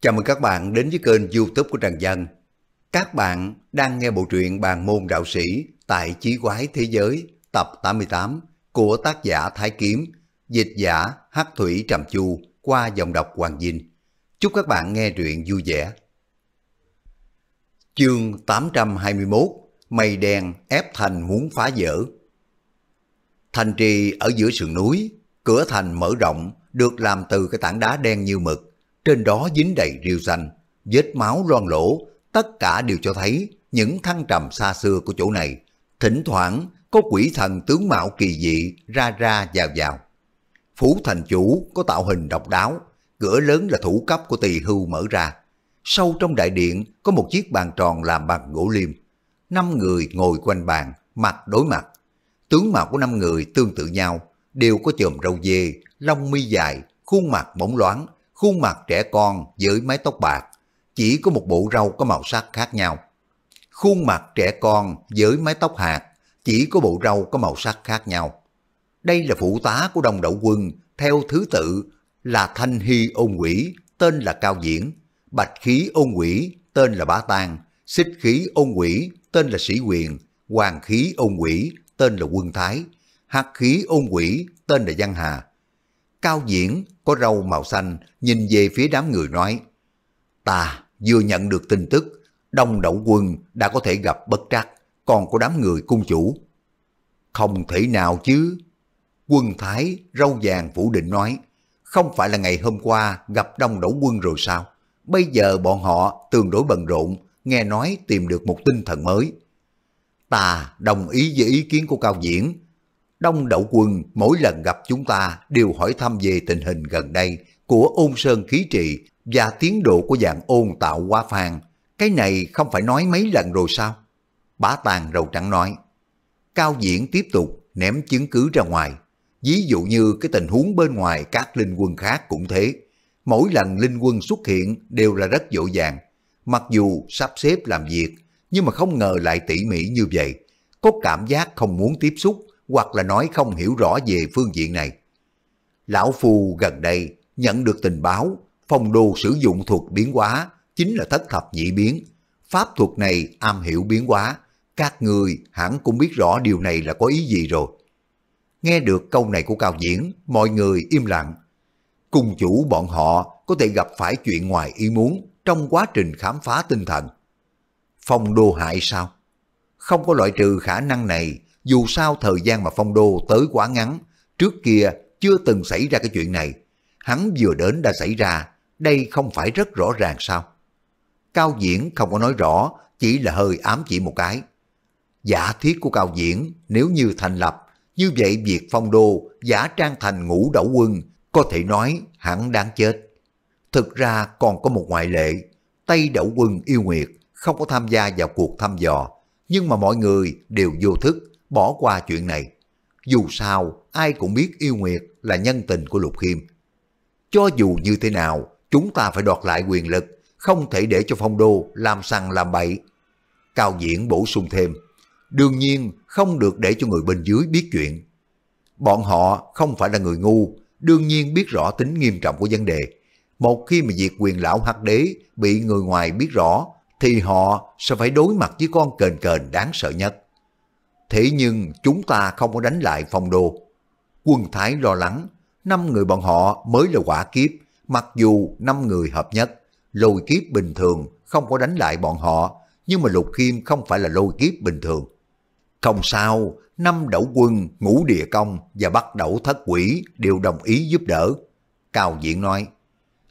Chào mừng các bạn đến với kênh youtube của Trần Dân. Các bạn đang nghe bộ truyện bàn môn đạo sĩ tại Chí Quái Thế Giới tập 88 của tác giả Thái Kiếm, dịch giả Hắc Thủy Trầm Chu qua dòng đọc Hoàng Dinh. Chúc các bạn nghe truyện vui vẻ. Chương 821 Mây đen ép thành muốn phá vỡ Thành trì ở giữa sườn núi, cửa thành mở rộng được làm từ cái tảng đá đen như mực trên đó dính đầy rêu xanh, vết máu loang lỗ, tất cả đều cho thấy những thăng trầm xa xưa của chỗ này. Thỉnh thoảng có quỷ thần tướng mạo kỳ dị ra ra vào vào. Phủ thành chủ có tạo hình độc đáo, cửa lớn là thủ cấp của tỳ hưu mở ra. Sâu trong đại điện có một chiếc bàn tròn làm bằng gỗ liêm. Năm người ngồi quanh bàn, mặt đối mặt. Tướng mạo của năm người tương tự nhau, đều có chòm râu dê, lông mi dài, khuôn mặt bóng loáng, khuôn mặt trẻ con với mái tóc bạc, chỉ có một bộ râu có màu sắc khác nhau. Khuôn mặt trẻ con với mái tóc hạt, chỉ có bộ râu có màu sắc khác nhau. Đây là phụ tá của đồng đậu quân, theo thứ tự là Thanh Hy ôn quỷ, tên là Cao Diễn, Bạch Khí ôn quỷ, tên là Bá Tàng, Xích Khí ôn quỷ, tên là Sĩ Quyền, Hoàng Khí ôn quỷ, tên là Quân Thái, Hắc Khí ôn quỷ, tên là giang Hà, Cao Diễn có râu màu xanh nhìn về phía đám người nói, Ta vừa nhận được tin tức, Đông Đậu Quân đã có thể gặp bất trắc, còn có đám người cung chủ. Không thể nào chứ. Quân Thái râu vàng phủ định nói, không phải là ngày hôm qua gặp Đông Đậu Quân rồi sao? Bây giờ bọn họ tương đối bận rộn, nghe nói tìm được một tinh thần mới. Ta đồng ý với ý kiến của Cao Diễn Đông Đậu Quân mỗi lần gặp chúng ta đều hỏi thăm về tình hình gần đây của ôn sơn khí trị và tiến độ của dạng ôn tạo hoa phàn Cái này không phải nói mấy lần rồi sao? Bá tàng râu trắng nói. Cao Diễn tiếp tục ném chứng cứ ra ngoài. Ví dụ như cái tình huống bên ngoài các linh quân khác cũng thế. Mỗi lần linh quân xuất hiện đều là rất dội dàng. Mặc dù sắp xếp làm việc, nhưng mà không ngờ lại tỉ mỉ như vậy. Có cảm giác không muốn tiếp xúc hoặc là nói không hiểu rõ về phương diện này. Lão Phu gần đây nhận được tình báo phong đô sử dụng thuật biến hóa chính là thất thập nhị biến. Pháp thuật này am hiểu biến hóa, các người hẳn cũng biết rõ điều này là có ý gì rồi. Nghe được câu này của Cao Diễn, mọi người im lặng. Cùng chủ bọn họ có thể gặp phải chuyện ngoài ý muốn trong quá trình khám phá tinh thần. Phong đô hại sao? Không có loại trừ khả năng này dù sao thời gian mà phong đô tới quá ngắn, trước kia chưa từng xảy ra cái chuyện này. Hắn vừa đến đã xảy ra, đây không phải rất rõ ràng sao? Cao Diễn không có nói rõ, chỉ là hơi ám chỉ một cái. Giả thiết của Cao Diễn nếu như thành lập, như vậy việc phong đô giả trang thành ngũ đậu quân có thể nói hắn đáng chết. Thực ra còn có một ngoại lệ, Tây đậu quân yêu nguyệt không có tham gia vào cuộc thăm dò, nhưng mà mọi người đều vô thức bỏ qua chuyện này. Dù sao, ai cũng biết yêu Nguyệt là nhân tình của Lục Khiêm. Cho dù như thế nào, chúng ta phải đoạt lại quyền lực, không thể để cho phong đô làm sằng làm bậy. Cao Diễn bổ sung thêm, đương nhiên không được để cho người bên dưới biết chuyện. Bọn họ không phải là người ngu, đương nhiên biết rõ tính nghiêm trọng của vấn đề. Một khi mà việc quyền lão hắc đế bị người ngoài biết rõ, thì họ sẽ phải đối mặt với con kền kền đáng sợ nhất. Thế nhưng chúng ta không có đánh lại phong đô. Quân Thái lo lắng, năm người bọn họ mới là quả kiếp, mặc dù năm người hợp nhất, lôi kiếp bình thường không có đánh lại bọn họ, nhưng mà Lục Khiêm không phải là lôi kiếp bình thường. Không sao, năm đẩu quân, ngũ địa công và bắt đẩu thất quỷ đều đồng ý giúp đỡ. Cao Diễn nói.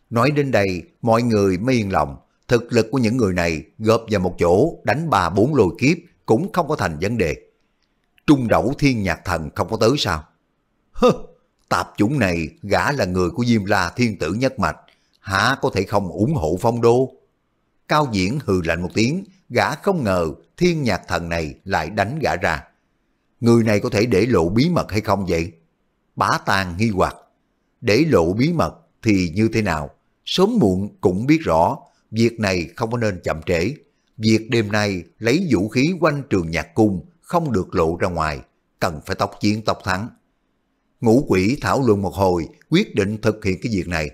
Nói đến đây, mọi người mới yên lòng. Thực lực của những người này gộp vào một chỗ đánh ba bốn lôi kiếp cũng không có thành vấn đề. Trung đẩu thiên nhạc thần không có tới sao? Hơ, tạp chủng này gã là người của Diêm La thiên tử nhất mạch, hả có thể không ủng hộ phong đô? Cao Diễn hừ lạnh một tiếng, gã không ngờ thiên nhạc thần này lại đánh gã ra. Người này có thể để lộ bí mật hay không vậy? Bá tàn nghi hoặc, để lộ bí mật thì như thế nào? Sớm muộn cũng biết rõ, việc này không có nên chậm trễ. Việc đêm nay lấy vũ khí quanh trường nhạc cung không được lộ ra ngoài, cần phải tóc chiến tóc thắng. Ngũ quỷ thảo luận một hồi, quyết định thực hiện cái việc này.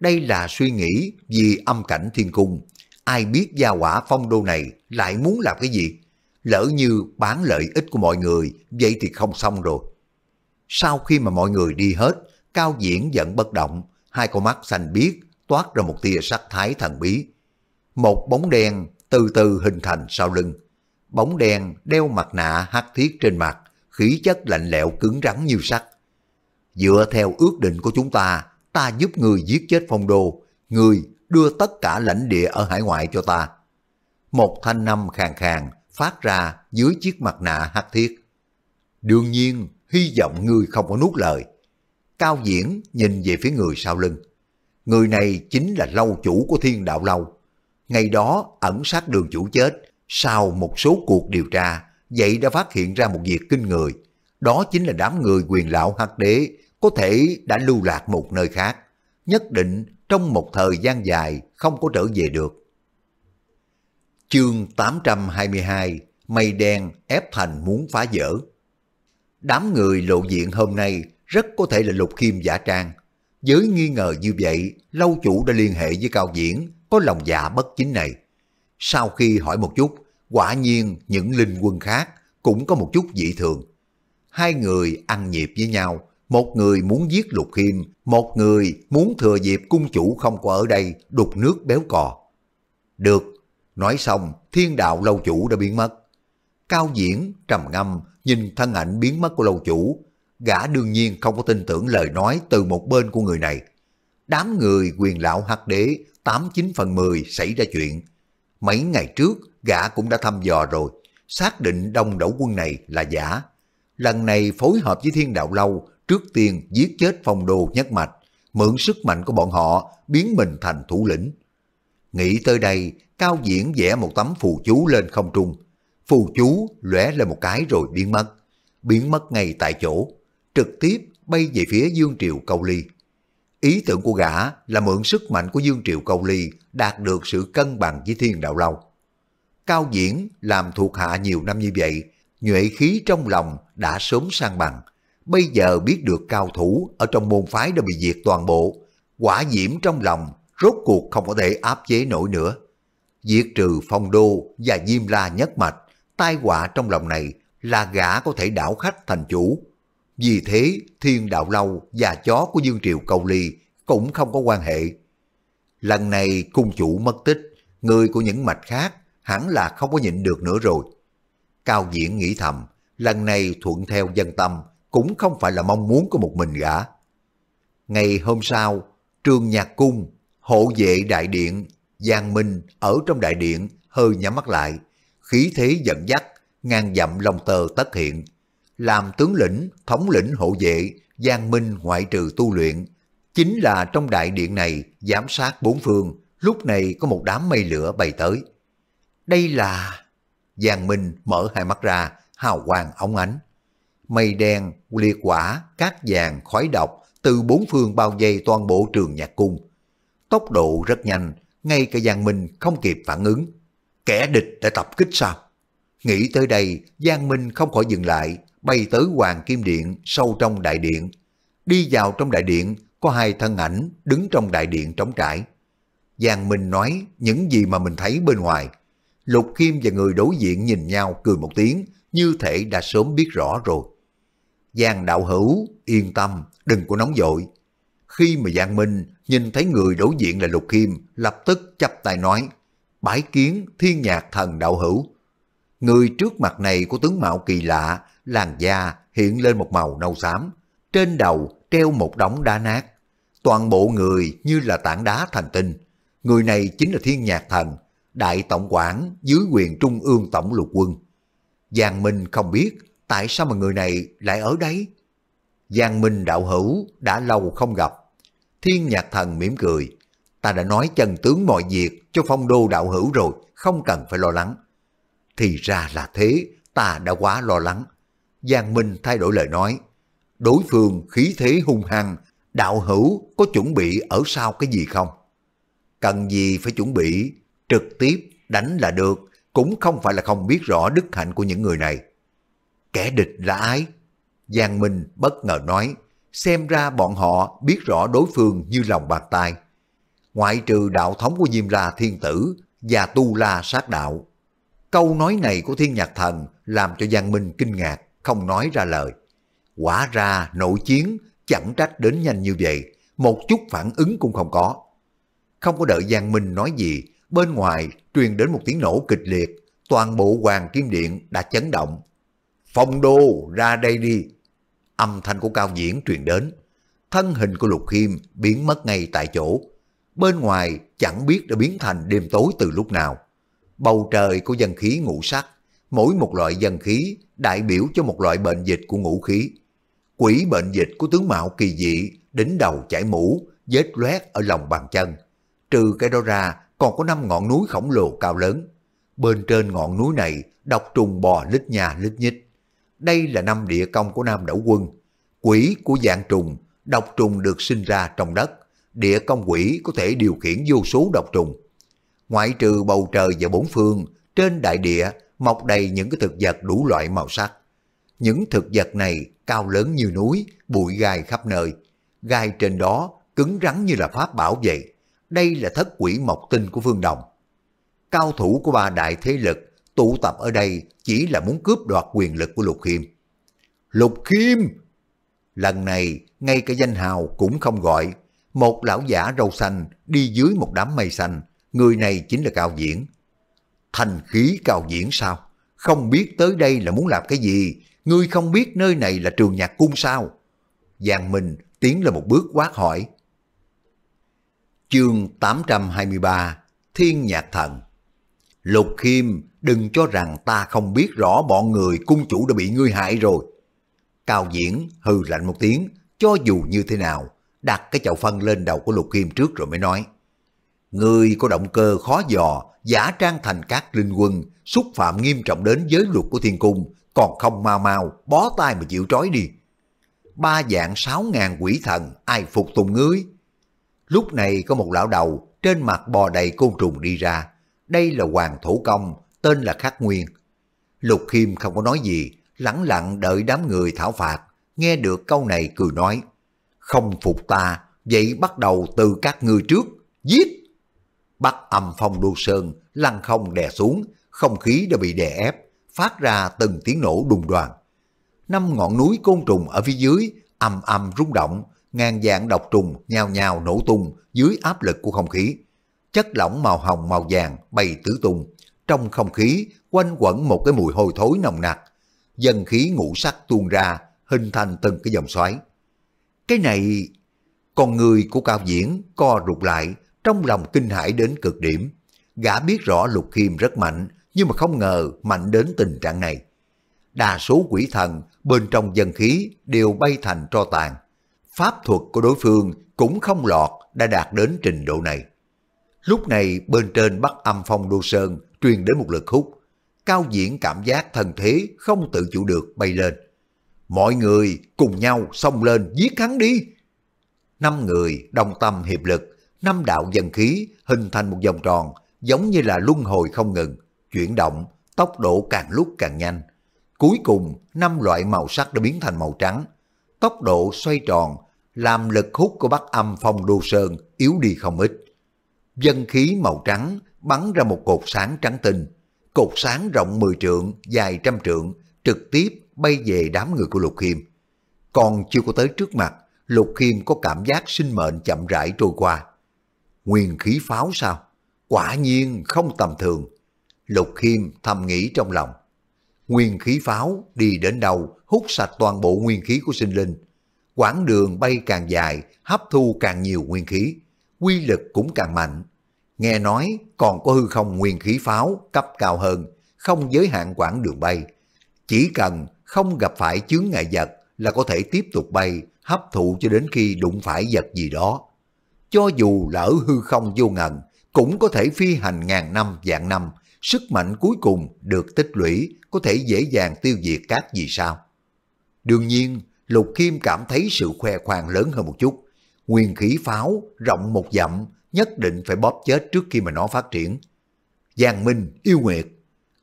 Đây là suy nghĩ vì âm cảnh thiên cung. Ai biết gia quả phong đô này lại muốn làm cái gì? Lỡ như bán lợi ích của mọi người, vậy thì không xong rồi. Sau khi mà mọi người đi hết, Cao Diễn vẫn bất động, hai con mắt xanh biếc toát ra một tia sắc thái thần bí. Một bóng đen từ từ hình thành sau lưng. Bóng đen đeo mặt nạ hắc thiết trên mặt, khí chất lạnh lẽo cứng rắn như sắt. Dựa theo ước định của chúng ta, ta giúp người giết chết phong đô, người đưa tất cả lãnh địa ở hải ngoại cho ta. Một thanh năm khàn khàn phát ra dưới chiếc mặt nạ hắc thiết. Đương nhiên, hy vọng người không có nuốt lời. Cao Diễn nhìn về phía người sau lưng. Người này chính là lâu chủ của thiên đạo lâu. Ngày đó ẩn sát đường chủ chết, sau một số cuộc điều tra, vậy đã phát hiện ra một việc kinh người. Đó chính là đám người quyền lão hắc đế có thể đã lưu lạc một nơi khác. Nhất định trong một thời gian dài không có trở về được. Chương 822 Mây đen ép thành muốn phá vỡ Đám người lộ diện hôm nay rất có thể là lục khiêm giả trang. Với nghi ngờ như vậy, lâu chủ đã liên hệ với Cao Diễn có lòng dạ bất chính này. Sau khi hỏi một chút, quả nhiên những linh quân khác cũng có một chút dị thường. Hai người ăn nhịp với nhau, một người muốn giết lục khiêm, một người muốn thừa dịp cung chủ không có ở đây đục nước béo cò. Được, nói xong thiên đạo lâu chủ đã biến mất. Cao diễn trầm ngâm nhìn thân ảnh biến mất của lâu chủ, gã đương nhiên không có tin tưởng lời nói từ một bên của người này. Đám người quyền lão hắc đế 89 phần 10 xảy ra chuyện. Mấy ngày trước, gã cũng đã thăm dò rồi, xác định đông đảo quân này là giả. Lần này phối hợp với thiên đạo lâu, trước tiên giết chết phong đồ nhất mạch, mượn sức mạnh của bọn họ biến mình thành thủ lĩnh. Nghĩ tới đây, Cao Diễn vẽ một tấm phù chú lên không trung. Phù chú lóe lên một cái rồi biến mất. Biến mất ngay tại chỗ, trực tiếp bay về phía Dương Triều Câu Ly. Ý tưởng của gã là mượn sức mạnh của Dương Triều Câu Ly đạt được sự cân bằng với thiên đạo lâu. Cao Diễn làm thuộc hạ nhiều năm như vậy, nhuệ khí trong lòng đã sớm sang bằng. Bây giờ biết được cao thủ ở trong môn phái đã bị diệt toàn bộ, quả diễm trong lòng rốt cuộc không có thể áp chế nổi nữa. Diệt trừ phong đô và diêm la nhất mạch, tai họa trong lòng này là gã có thể đảo khách thành chủ. Vì thế, thiên đạo lâu và chó của Dương Triều Cầu Ly cũng không có quan hệ. Lần này cung chủ mất tích, người của những mạch khác hẳn là không có nhịn được nữa rồi. Cao Diễn nghĩ thầm, lần này thuận theo dân tâm cũng không phải là mong muốn của một mình gã. Ngày hôm sau, trường nhạc cung, hộ vệ đại điện, Giang Minh ở trong đại điện hơi nhắm mắt lại, khí thế dẫn dắt, ngang dặm lòng tờ tất hiện. Làm tướng lĩnh, thống lĩnh hộ vệ, Giang Minh ngoại trừ tu luyện, chính là trong đại điện này giám sát bốn phương, lúc này có một đám mây lửa bay tới. Đây là... Giang Minh mở hai mắt ra, hào quang ống ánh. Mây đen, liệt quả, cát vàng, khói độc từ bốn phương bao vây toàn bộ trường nhạc cung. Tốc độ rất nhanh, ngay cả Giang Minh không kịp phản ứng. Kẻ địch đã tập kích sao? Nghĩ tới đây, Giang Minh không khỏi dừng lại, bay tới Hoàng Kim Điện sâu trong đại điện. Đi vào trong đại điện, có hai thân ảnh đứng trong đại điện trống trải. Giang Minh nói những gì mà mình thấy bên ngoài. Lục Kim và người đối diện nhìn nhau cười một tiếng, như thể đã sớm biết rõ rồi. Giang đạo hữu, yên tâm, đừng có nóng vội. Khi mà Giang Minh nhìn thấy người đối diện là Lục Kim, lập tức chắp tay nói, bái kiến thiên nhạc thần đạo hữu. Người trước mặt này có tướng mạo kỳ lạ, làn da hiện lên một màu nâu xám, trên đầu treo một đống đá nát. Toàn bộ người như là tảng đá thành tinh. Người này chính là thiên nhạc thần, đại tổng quản dưới quyền trung ương tổng lục quân. Giang Minh không biết tại sao mà người này lại ở đấy. Giang Minh đạo hữu đã lâu không gặp. Thiên nhạc thần mỉm cười. Ta đã nói chân tướng mọi việc cho phong đô đạo hữu rồi, không cần phải lo lắng. Thì ra là thế, ta đã quá lo lắng. Giang Minh thay đổi lời nói. Đối phương khí thế hung hăng, đạo hữu có chuẩn bị ở sau cái gì không? Cần gì phải chuẩn bị, trực tiếp đánh là được, cũng không phải là không biết rõ đức hạnh của những người này. Kẻ địch là ai? Giang Minh bất ngờ nói, xem ra bọn họ biết rõ đối phương như lòng bàn tay. ngoại trừ đạo thống của Diêm La Thiên Tử và Tu La Sát Đạo. Câu nói này của Thiên Nhạc Thần làm cho Giang Minh kinh ngạc, không nói ra lời. Quả ra nội chiến chẳng trách đến nhanh như vậy, một chút phản ứng cũng không có. Không có đợi Giang Minh nói gì, bên ngoài truyền đến một tiếng nổ kịch liệt, toàn bộ Hoàng Kim Điện đã chấn động. Phong đô, ra đây đi. Âm thanh của Cao Diễn truyền đến. Thân hình của Lục Khiêm biến mất ngay tại chỗ. Bên ngoài chẳng biết đã biến thành đêm tối từ lúc nào. Bầu trời của dân khí ngũ sắc, mỗi một loại dân khí đại biểu cho một loại bệnh dịch của ngũ khí. Quỷ bệnh dịch của tướng mạo kỳ dị, đỉnh đầu chảy mũ, vết loét ở lòng bàn chân. Trừ cái đó ra, còn có năm ngọn núi khổng lồ cao lớn. Bên trên ngọn núi này, độc trùng bò lít nhà lít nhích. Đây là năm địa công của Nam Đẩu Quân. Quỷ của dạng trùng, độc trùng được sinh ra trong đất. Địa công quỷ có thể điều khiển vô số độc trùng. Ngoại trừ bầu trời và bốn phương, trên đại địa mọc đầy những cái thực vật đủ loại màu sắc. Những thực vật này cao lớn như núi, bụi gai khắp nơi. Gai trên đó cứng rắn như là pháp bảo vậy. Đây là thất quỷ mộc tinh của phương Đồng. Cao thủ của ba đại thế lực tụ tập ở đây chỉ là muốn cướp đoạt quyền lực của Lục Khiêm. Lục Khiêm! Lần này, ngay cả danh hào cũng không gọi. Một lão giả râu xanh đi dưới một đám mây xanh. Người này chính là Cao Diễn. Thành khí Cao Diễn sao? Không biết tới đây là muốn làm cái gì? Ngươi không biết nơi này là trường nhạc cung sao? Giang Minh tiến lên một bước quát hỏi. Chương 823 Thiên Nhạc Thần Lục Khiêm đừng cho rằng ta không biết rõ bọn người cung chủ đã bị ngươi hại rồi. Cao Diễn hừ lạnh một tiếng, cho dù như thế nào, đặt cái chậu phân lên đầu của Lục Khiêm trước rồi mới nói người có động cơ khó dò, giả trang thành các linh quân, xúc phạm nghiêm trọng đến giới luật của thiên cung, còn không mau mau, bó tay mà chịu trói đi. Ba dạng sáu ngàn quỷ thần, ai phục tùng ngươi? Lúc này có một lão đầu, trên mặt bò đầy côn trùng đi ra. Đây là hoàng thủ công, tên là Khắc Nguyên. Lục Khiêm không có nói gì, lẳng lặng đợi đám người thảo phạt, nghe được câu này cười nói, không phục ta, vậy bắt đầu từ các ngươi trước, giết! Bắt âm phong đô sơn, lăn không đè xuống, không khí đã bị đè ép, phát ra từng tiếng nổ đùng đoàn. Năm ngọn núi côn trùng ở phía dưới, ầm ầm rung động, ngàn dạng độc trùng nhào nhào nổ tung dưới áp lực của không khí. Chất lỏng màu hồng màu vàng bay tứ tung, trong không khí quanh quẩn một cái mùi hôi thối nồng nặc, dân khí ngũ sắc tuôn ra, hình thành từng cái dòng xoáy. Cái này, con người của Cao Diễn co rụt lại, trong lòng kinh hãi đến cực điểm. Gã biết rõ Lục Khiêm rất mạnh, nhưng mà không ngờ mạnh đến tình trạng này. Đa số quỷ thần bên trong dân khí đều bay thành tro tàn. Pháp thuật của đối phương cũng không lọt đã đạt đến trình độ này. Lúc này bên trên Bắc âm phong đô sơn truyền đến một lực hút. Cao diễn cảm giác thần thế không tự chủ được bay lên. Mọi người cùng nhau xông lên giết hắn đi. Năm người đồng tâm hiệp lực, năm đạo dân khí hình thành một vòng tròn giống như là luân hồi không ngừng, chuyển động, tốc độ càng lúc càng nhanh. Cuối cùng, năm loại màu sắc đã biến thành màu trắng. Tốc độ xoay tròn, làm lực hút của Bắc âm phong đô sơn yếu đi không ít. Dân khí màu trắng bắn ra một cột sáng trắng tinh. Cột sáng rộng 10 trượng, dài trăm trượng, trực tiếp bay về đám người của Lục Khiêm. Còn chưa có tới trước mặt, Lục Khiêm có cảm giác sinh mệnh chậm rãi trôi qua. Nguyên khí pháo sao? Quả nhiên không tầm thường. Lục Khiêm thầm nghĩ trong lòng. Nguyên khí pháo đi đến đâu hút sạch toàn bộ nguyên khí của sinh linh. Quãng đường bay càng dài, hấp thu càng nhiều nguyên khí, quy lực cũng càng mạnh. Nghe nói còn có hư không nguyên khí pháo cấp cao hơn, không giới hạn quãng đường bay. Chỉ cần không gặp phải chướng ngại vật là có thể tiếp tục bay, hấp thụ cho đến khi đụng phải vật gì đó. Cho dù lỡ hư không vô ngần, cũng có thể phi hành ngàn năm vạn năm, sức mạnh cuối cùng được tích lũy có thể dễ dàng tiêu diệt các gì sao. Đương nhiên, Lục Kim cảm thấy sự khoe khoang lớn hơn một chút. Nguyên khí pháo rộng một dặm nhất định phải bóp chết trước khi mà nó phát triển. Giang Minh, yêu nguyệt.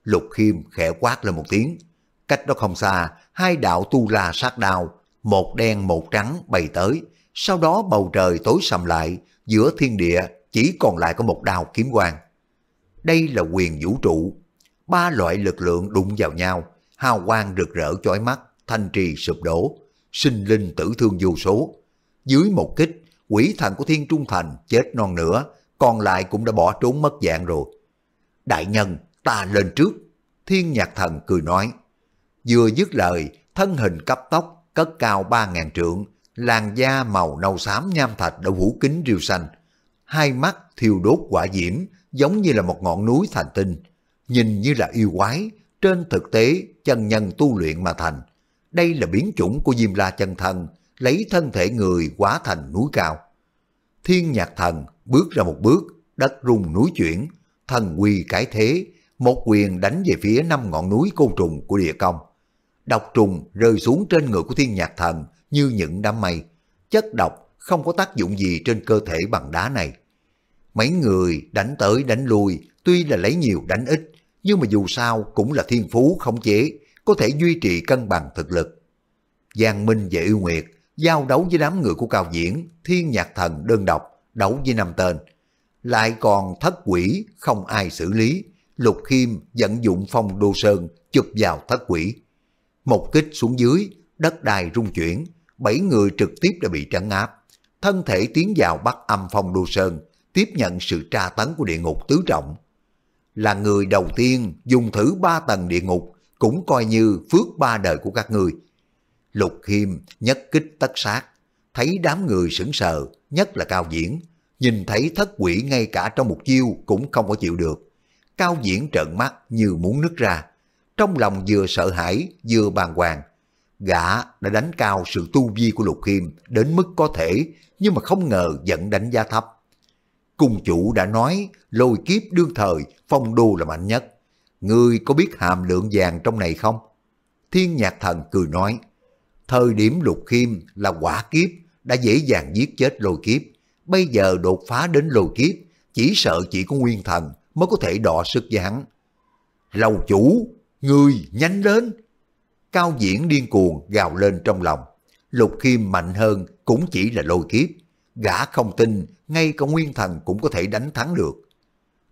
Lục Khiêm khẽ quát lên một tiếng. Cách đó không xa, hai đạo tu la sát đao, một đen một trắng bay tới. Sau đó bầu trời tối sầm lại, giữa thiên địa chỉ còn lại có một đao kiếm quang. Đây là quyền vũ trụ. Ba loại lực lượng đụng vào nhau, hào quang rực rỡ chói mắt, thanh trì sụp đổ, sinh linh tử thương vô số. Dưới một kích, quỷ thần của Thiên Trung Thành chết non nữa, còn lại cũng đã bỏ trốn mất dạng rồi. Đại nhân, ta lên trước. Thiên Nhạc Thần cười nói. Vừa dứt lời, thân hình cấp tốc, cất cao ba ngàn trượng, làn da màu nâu xám nham thạch đã vũ kính rêu xanh. Hai mắt thiêu đốt quả diễm, giống như là một ngọn núi thành tinh. Nhìn như là yêu quái, trên thực tế chân nhân tu luyện mà thành. Đây là biến chủng của Diêm La chân thân, lấy thân thể người hóa thành núi cao. Thiên nhạc thần bước ra một bước, đất rung núi chuyển, thần quy cái thế, một quyền đánh về phía năm ngọn núi côn trùng của địa công. Độc trùng rơi xuống trên người của thiên nhạc thần như những đám mây. Chất độc không có tác dụng gì trên cơ thể bằng đá này. Mấy người đánh tới đánh lui, tuy là lấy nhiều đánh ít, nhưng mà dù sao cũng là thiên phú khống chế, có thể duy trì cân bằng thực lực. Giang Minh và Yêu Nguyệt giao đấu với đám người của Cao Diễn, Thiên Nhạc Thần đơn độc, đấu với năm tên. Lại còn thất quỷ, không ai xử lý. Lục Khiêm vận dụng phong đô sơn, chụp vào thất quỷ. Một kích xuống dưới, đất đai rung chuyển, bảy người trực tiếp đã bị trấn áp. Thân thể tiến vào bắt âm phong đô sơn, tiếp nhận sự tra tấn của địa ngục tứ trọng. Là người đầu tiên dùng thử ba tầng địa ngục, cũng coi như phước ba đời của các người Lục Khiêm nhất kích tất sát, thấy đám người sững sờ, nhất là Cao Diễn, nhìn thấy thất quỷ ngay cả trong một chiêu cũng không có chịu được. Cao Diễn trợn mắt như muốn nứt ra, trong lòng vừa sợ hãi vừa bàng hoàng. Gã đã đánh cao sự tu vi của Lục Khiêm đến mức có thể, nhưng mà không ngờ vẫn đánh giá thấp. Cung chủ đã nói lôi kiếp đương thời phong đô là mạnh nhất. Ngươi có biết hàm lượng vàng trong này không? Thiên nhạc thần cười nói, thời điểm lục khiêm là quả kiếp đã dễ dàng giết chết lôi kiếp. Bây giờ đột phá đến lôi kiếp, chỉ sợ chỉ có nguyên thần mới có thể đọ sức với hắn. Lầu chủ, người nhanh lên! Cao diễn điên cuồng gào lên trong lòng. Lục khiêm mạnh hơn cũng chỉ là lôi kiếp. Gã không tin ngay cả nguyên thần cũng có thể đánh thắng được.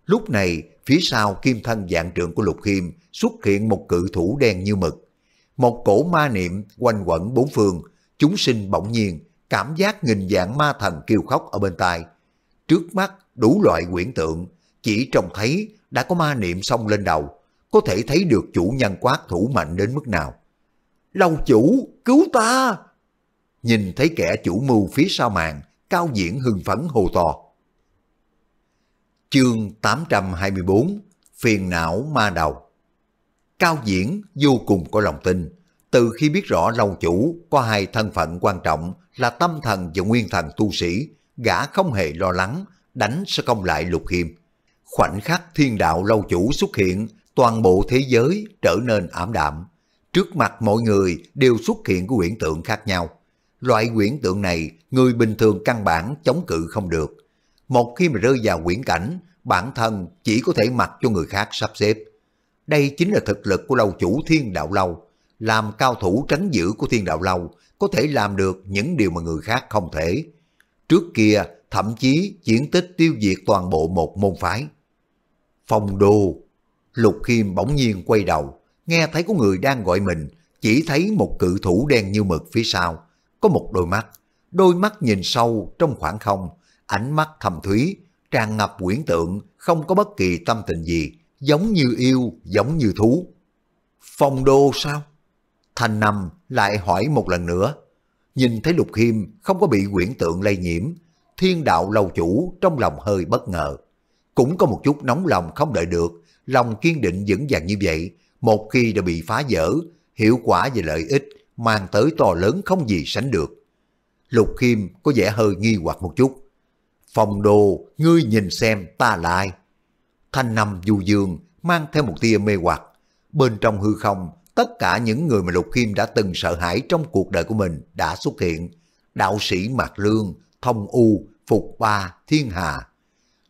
Lúc này, phía sau kim thân dạng trượng của Lục Khiêm xuất hiện một cự thủ đen như mực. Một cổ ma niệm quanh quẩn bốn phương, chúng sinh bỗng nhiên, cảm giác nghìn dạng ma thần kêu khóc ở bên tai. Trước mắt đủ loại quyển tượng, chỉ trông thấy đã có ma niệm xông lên đầu, có thể thấy được chủ nhân quát thủ mạnh đến mức nào. Lâu chủ, cứu ta! Nhìn thấy kẻ chủ mưu phía sau màn, cao diễn hưng phấn hồ to. Chương 824 Phiền não ma đầu Cao diễn vô cùng có lòng tin. Từ khi biết rõ lâu chủ có hai thân phận quan trọng là tâm thần và nguyên thần tu sĩ, gã không hề lo lắng, đánh sẽ công lại lục hiêm. Khoảnh khắc thiên đạo lâu chủ xuất hiện, toàn bộ thế giới trở nên ảm đạm. Trước mặt mọi người đều xuất hiện của quyển tượng khác nhau. Loại quyển tượng này, người bình thường căn bản chống cự không được. Một khi mà rơi vào quyển cảnh, bản thân chỉ có thể mặc cho người khác sắp xếp. Đây chính là thực lực của lâu chủ thiên đạo lâu. Làm cao thủ tránh giữ của thiên đạo lâu, có thể làm được những điều mà người khác không thể. Trước kia, thậm chí chiến tích tiêu diệt toàn bộ một môn phái. Phong đô, Lục Khiêm bỗng nhiên quay đầu, nghe thấy có người đang gọi mình, chỉ thấy một cự thủ đen như mực phía sau, có một đôi mắt, đôi mắt nhìn sâu trong khoảng không, ánh mắt thầm thúy, tràn ngập quyển tượng, không có bất kỳ tâm tình gì, giống như yêu, giống như thú. Phong đô sao? Thanh Năm lại hỏi một lần nữa. Nhìn thấy Lục Khiêm không có bị quyển tượng lây nhiễm, thiên đạo lâu chủ trong lòng hơi bất ngờ. Cũng có một chút nóng lòng không đợi được, lòng kiên định vững vàng như vậy, một khi đã bị phá vỡ, hiệu quả và lợi ích mang tới to lớn không gì sánh được. Lục Khiêm có vẻ hơi nghi hoặc một chút. Phong đồ, ngươi nhìn xem ta là ai? Thanh năm du dương mang theo một tia mê hoặc. Bên trong hư không, tất cả những người mà Lục Khiêm đã từng sợ hãi trong cuộc đời của mình đã xuất hiện. Đạo sĩ Mạc Lương, Thông U, Phục Ba, Thiên Hà.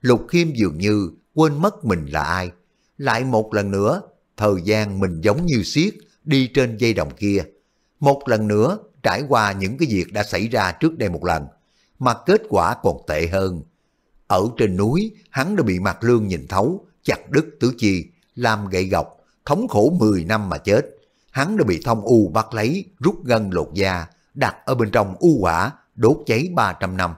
Lục Khiêm dường như quên mất mình là ai. Lại một lần nữa, thời gian mình giống như xiết đi trên dây đồng kia. Một lần nữa trải qua những cái việc đã xảy ra trước đây một lần, mà kết quả còn tệ hơn. Ở trên núi, hắn đã bị mặt lương nhìn thấu, chặt đứt tứ chi, làm gậy gọc, thống khổ 10 năm mà chết. Hắn đã bị thông u bắt lấy, rút gân lột da, đặt ở bên trong u quả, đốt cháy 300 năm.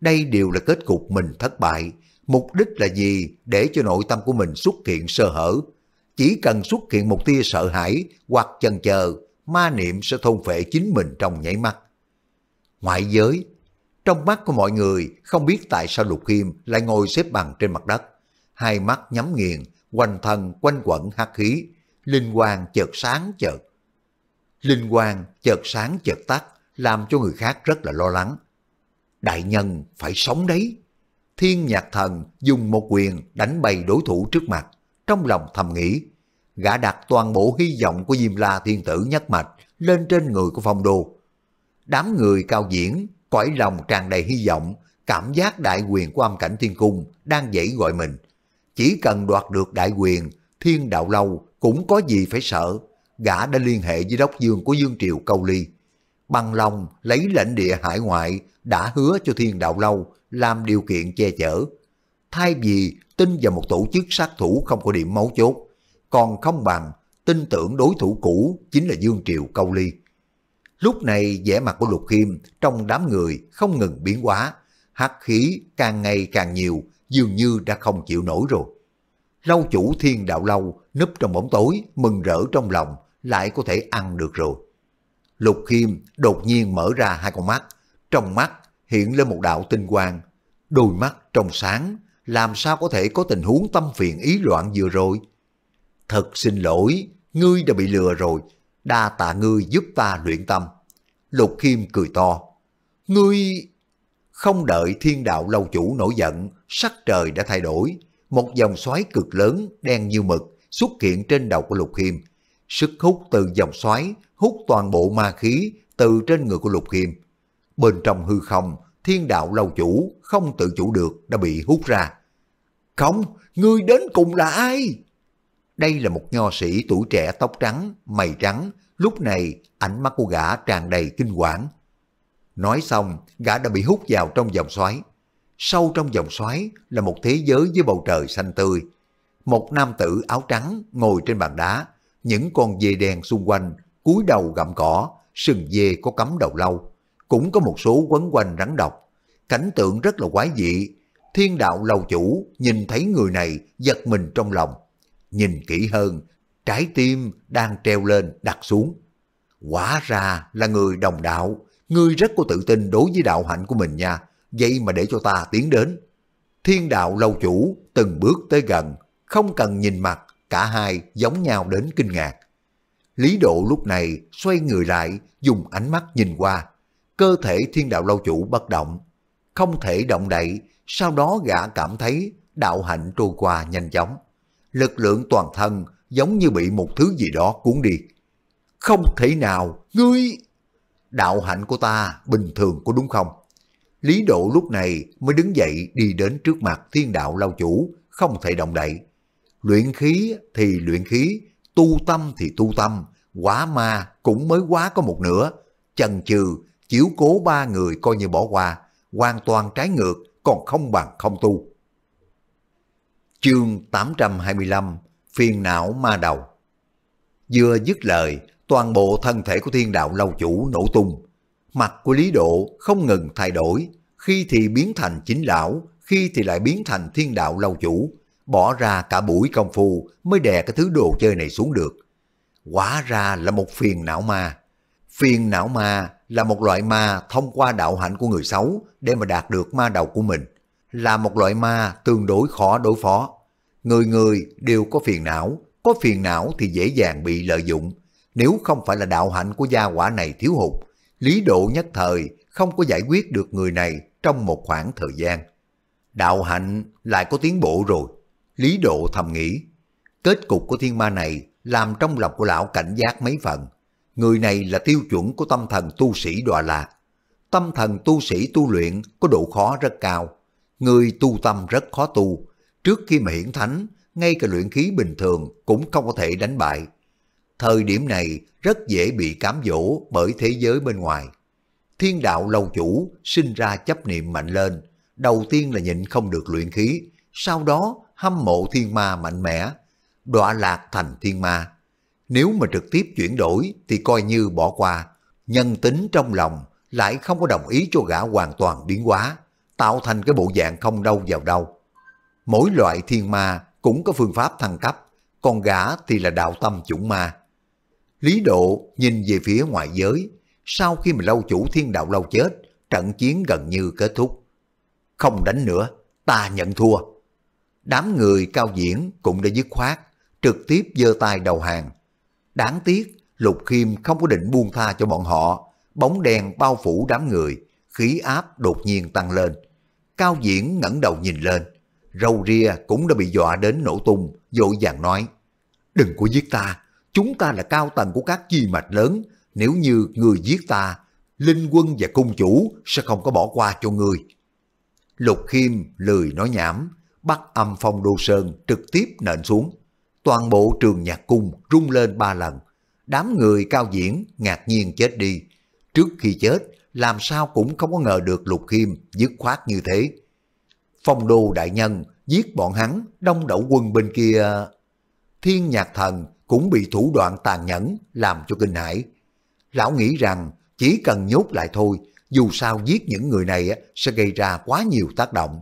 Đây đều là kết cục mình thất bại. Mục đích là gì để cho nội tâm của mình xuất hiện sơ hở? Chỉ cần xuất hiện một tia sợ hãi hoặc chần chờ, ma niệm sẽ thôn phệ chính mình trong nháy mắt. Ngoại giới, trong mắt của mọi người không biết tại sao Lục Khiêm lại ngồi xếp bằng trên mặt đất. Hai mắt nhắm nghiền, quanh thân quanh quẩn hắc khí, linh quang chợt sáng chợt. Linh quang chợt sáng chợt tắt, làm cho người khác rất là lo lắng. Đại nhân phải sống đấy. Thiên nhạc thần dùng một quyền đánh bay đối thủ trước mặt, trong lòng thầm nghĩ. Gã đặt toàn bộ hy vọng của Diêm La Thiên Tử nhất mạch lên trên người của phong đô. Đám người cao diễn, cõi lòng tràn đầy hy vọng, cảm giác đại quyền của âm cảnh thiên cung đang dãy gọi mình. Chỉ cần đoạt được đại quyền, thiên đạo lâu cũng có gì phải sợ. Gã đã liên hệ với đốc dương của Dương Triều Câu Ly. Bằng lòng lấy lãnh địa hải ngoại đã hứa cho thiên đạo lâu làm điều kiện che chở. Thay vì tin vào một tổ chức sát thủ không có điểm mấu chốt, còn không bằng tin tưởng đối thủ cũ chính là Dương Triều Câu Ly. Lúc này vẻ mặt của Lục Khiêm trong đám người không ngừng biến hóa, hắc khí càng ngày càng nhiều, dường như đã không chịu nổi rồi. Lâu chủ thiên đạo lâu núp trong bóng tối, mừng rỡ trong lòng, lại có thể ăn được rồi. Lục Khiêm đột nhiên mở ra hai con mắt, trong mắt hiện lên một đạo tinh quang, đôi mắt trong sáng, làm sao có thể có tình huống tâm phiền ý loạn vừa rồi. Thật xin lỗi, ngươi đã bị lừa rồi, đa tạ ngươi giúp ta luyện tâm. Lục Khiêm cười to, ngươi... Không đợi thiên đạo lâu chủ nổi giận, sắc trời đã thay đổi. Một dòng xoáy cực lớn, đen như mực, xuất hiện trên đầu của Lục Khiêm. Sức hút từ dòng xoáy hút toàn bộ ma khí từ trên người của Lục Khiêm. Bên trong hư không, thiên đạo lâu chủ không tự chủ được đã bị hút ra. Không, ngươi đến cùng là ai? Đây là một nho sĩ tuổi trẻ tóc trắng, mày trắng, lúc này ánh mắt của gã tràn đầy kinh quản. Nói xong, gã đã bị hút vào trong dòng xoáy. Sâu trong dòng xoáy là một thế giới với bầu trời xanh tươi. Một nam tử áo trắng ngồi trên bàn đá, những con dê đen xung quanh, cúi đầu gặm cỏ, sừng dê có cắm đầu lâu. Cũng có một số quấn quanh rắn độc. Cảnh tượng rất là quái dị. Thiên đạo lầu chủ nhìn thấy người này giật mình trong lòng. Nhìn kỹ hơn, trái tim đang treo lên đặt xuống. Quả ra là người đồng đạo, ngươi rất có tự tin đối với đạo hạnh của mình nha, vậy mà để cho ta tiến đến. Thiên đạo lâu chủ từng bước tới gần, không cần nhìn mặt, cả hai giống nhau đến kinh ngạc. Lý độ lúc này xoay người lại, dùng ánh mắt nhìn qua. Cơ thể thiên đạo lâu chủ bất động, không thể động đậy, sau đó gã cảm thấy đạo hạnh trôi qua nhanh chóng. Lực lượng toàn thân giống như bị một thứ gì đó cuốn đi. Không thể nào, ngươi... Đạo hạnh của ta bình thường có đúng không? Lý độ lúc này mới đứng dậy đi đến trước mặt thiên đạo lâu chủ, không thể động đậy. Luyện khí thì luyện khí, tu tâm thì tu tâm, quả ma cũng mới quá có một nửa. Chần chừ, chiếu cố ba người coi như bỏ qua, hoàn toàn trái ngược, còn không bằng không tu. Chương 825 Phiền não ma đầu Vừa dứt lời, toàn bộ thân thể của thiên đạo lâu chủ nổ tung. Mặt của Lý Độ không ngừng thay đổi, khi thì biến thành chính lão, khi thì lại biến thành thiên đạo lâu chủ. Bỏ ra cả buổi công phu mới đè cái thứ đồ chơi này xuống được. Quả ra là một phiền não ma. Phiền não ma là một loại ma thông qua đạo hạnh của người xấu để mà đạt được ma đầu của mình. Là một loại ma tương đối khó đối phó. Người người đều có phiền não, có phiền não thì dễ dàng bị lợi dụng. Nếu không phải là đạo hạnh của gia quả này thiếu hụt, lý độ nhất thời không có giải quyết được người này trong một khoảng thời gian. Đạo hạnh lại có tiến bộ rồi. Lý độ thầm nghĩ. Kết cục của thiên ma này làm trong lòng của lão cảnh giác mấy phần. Người này là tiêu chuẩn của tâm thần tu sĩ đọa lạc. Tâm thần tu sĩ tu luyện có độ khó rất cao. Người tu tâm rất khó tu. Trước khi mà hiển thánh, ngay cả luyện khí bình thường cũng không có thể đánh bại. Thời điểm này rất dễ bị cám dỗ bởi thế giới bên ngoài. Thiên đạo lâu chủ sinh ra chấp niệm mạnh lên, đầu tiên là nhịn không được luyện khí, sau đó hâm mộ thiên ma mạnh mẽ, đọa lạc thành thiên ma. Nếu mà trực tiếp chuyển đổi thì coi như bỏ qua, nhân tính trong lòng lại không có đồng ý cho gã hoàn toàn biến hóa, tạo thành cái bộ dạng không đâu vào đâu. Mỗi loại thiên ma cũng có phương pháp thăng cấp, còn gã thì là đạo tâm chủng ma. Lý Độ nhìn về phía ngoại giới, sau khi mà lâu chủ thiên đạo lâu chết, trận chiến gần như kết thúc. Không đánh nữa, ta nhận thua. Đám người cao diễn cũng đã dứt khoát, trực tiếp giơ tay đầu hàng. Đáng tiếc, Lục Khiêm không có định buông tha cho bọn họ, bóng đèn bao phủ đám người, khí áp đột nhiên tăng lên. Cao diễn ngẩng đầu nhìn lên, râu ria cũng đã bị dọa đến nổ tung, dội vàng nói, đừng có giết ta, chúng ta là cao tầng của các chi mạch lớn, nếu như người giết ta, Linh quân và cung chủ sẽ không có bỏ qua cho người. Lục Khiêm lười nói nhảm, bắt âm phong đô sơn trực tiếp nện xuống. Toàn bộ trường nhạc cung rung lên ba lần. Đám người cao diễn ngạc nhiên chết đi. Trước khi chết, làm sao cũng không có ngờ được Lục Khiêm dứt khoát như thế. Phong đô đại nhân giết bọn hắn, đông đậu quân bên kia. Thiên nhạc thần cũng bị thủ đoạn tàn nhẫn làm cho kinh hãi. Lão nghĩ rằng chỉ cần nhốt lại thôi, dù sao giết những người này sẽ gây ra quá nhiều tác động.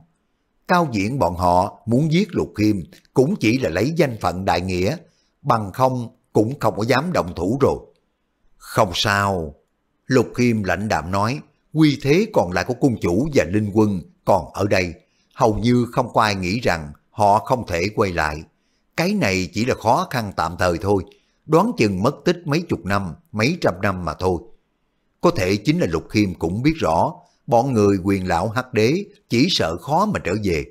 Cao diễn bọn họ muốn giết Lục Khiêm cũng chỉ là lấy danh phận đại nghĩa, bằng không cũng không có dám động thủ rồi. Không sao, Lục Khiêm lãnh đạm nói, quy thế còn lại của cung chủ và linh quân còn ở đây, hầu như không có ai nghĩ rằng họ không thể quay lại. Cái này chỉ là khó khăn tạm thời thôi, đoán chừng mất tích mấy chục năm, mấy trăm năm mà thôi. Có thể chính là Lục Khiêm cũng biết rõ, bọn người quyền lão hắc đế chỉ sợ khó mà trở về.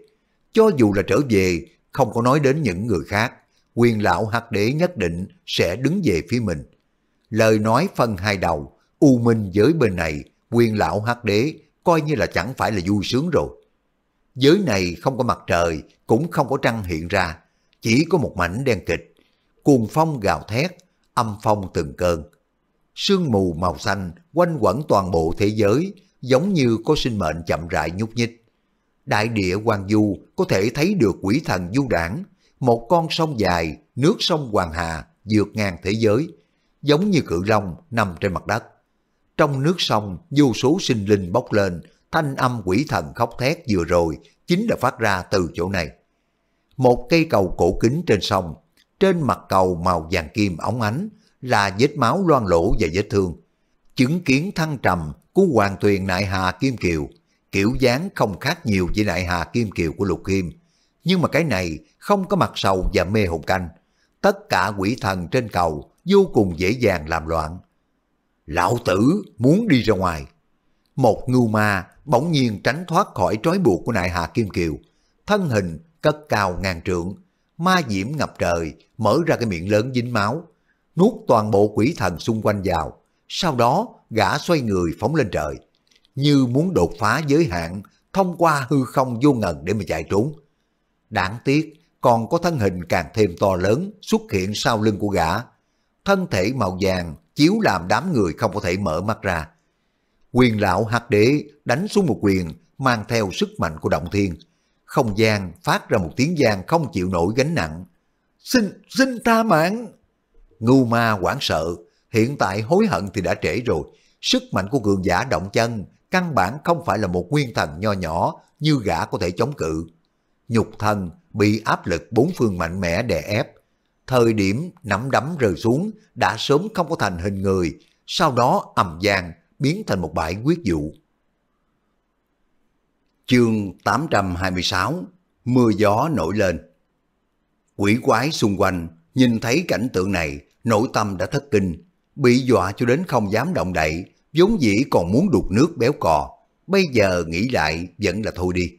Cho dù là trở về, không có nói đến những người khác, quyền lão hắc đế nhất định sẽ đứng về phía mình. Lời nói phân hai đầu, u minh giới bên này, quyền lão hắc đế coi như là chẳng phải là vui sướng rồi. Giới này không có mặt trời, cũng không có trăng hiện ra, chỉ có một mảnh đen kịch. Cuồng phong gào thét, âm phong từng cơn. Sương mù màu xanh quanh quẩn toàn bộ thế giới, giống như có sinh mệnh chậm rãi nhúc nhích. Đại địa Hoàng Du có thể thấy được quỷ thần du đảng, một con sông dài, nước sông Hoàng Hà vượt ngang thế giới, giống như cự long nằm trên mặt đất. Trong nước sông, vô số sinh linh bốc lên, thanh âm quỷ thần khóc thét vừa rồi chính là phát ra từ chỗ này. Một cây cầu cổ kính trên sông, trên mặt cầu màu vàng kim óng ánh là vết máu loang lỗ và vết thương. Chứng kiến thăng trầm của hoàng tuyền nại hà Kim Kiều, kiểu dáng không khác nhiều với nại hà Kim Kiều của Lục Kim. Nhưng mà cái này không có mặt sầu và mê hồn canh. Tất cả quỷ thần trên cầu vô cùng dễ dàng làm loạn. Lão tử muốn đi ra ngoài. Một ngưu ma bỗng nhiên tránh thoát khỏi trói buộc của nại hà Kim Kiều. Thân hình cất cao ngàn trượng, ma diễm ngập trời, mở ra cái miệng lớn dính máu, nuốt toàn bộ quỷ thần xung quanh vào. Sau đó, gã xoay người phóng lên trời, như muốn đột phá giới hạn, thông qua hư không vô ngần để mà chạy trốn. Đáng tiếc, còn có thân hình càng thêm to lớn xuất hiện sau lưng của gã. Thân thể màu vàng chiếu làm đám người không có thể mở mắt ra. Quyền lão hạt đế đánh xuống một quyền mang theo sức mạnh của động thiên. Không gian phát ra một tiếng gian không chịu nổi gánh nặng. Xin, xin tha mạng! Ngưu ma quảng sợ, hiện tại hối hận thì đã trễ rồi. Sức mạnh của cường giả động chân, căn bản không phải là một nguyên thần nho nhỏ như gã có thể chống cự. Nhục thân bị áp lực bốn phương mạnh mẽ đè ép. Thời điểm nắm đấm rơi xuống đã sớm không có thành hình người, sau đó ầm vang biến thành một bãi quyết dụ. Chương 826 Mưa gió nổi lên Quỷ quái xung quanh nhìn thấy cảnh tượng này nội tâm đã thất kinh, bị dọa cho đến không dám động đậy, vốn dĩ còn muốn đục nước béo cò, bây giờ nghĩ lại vẫn là thôi đi.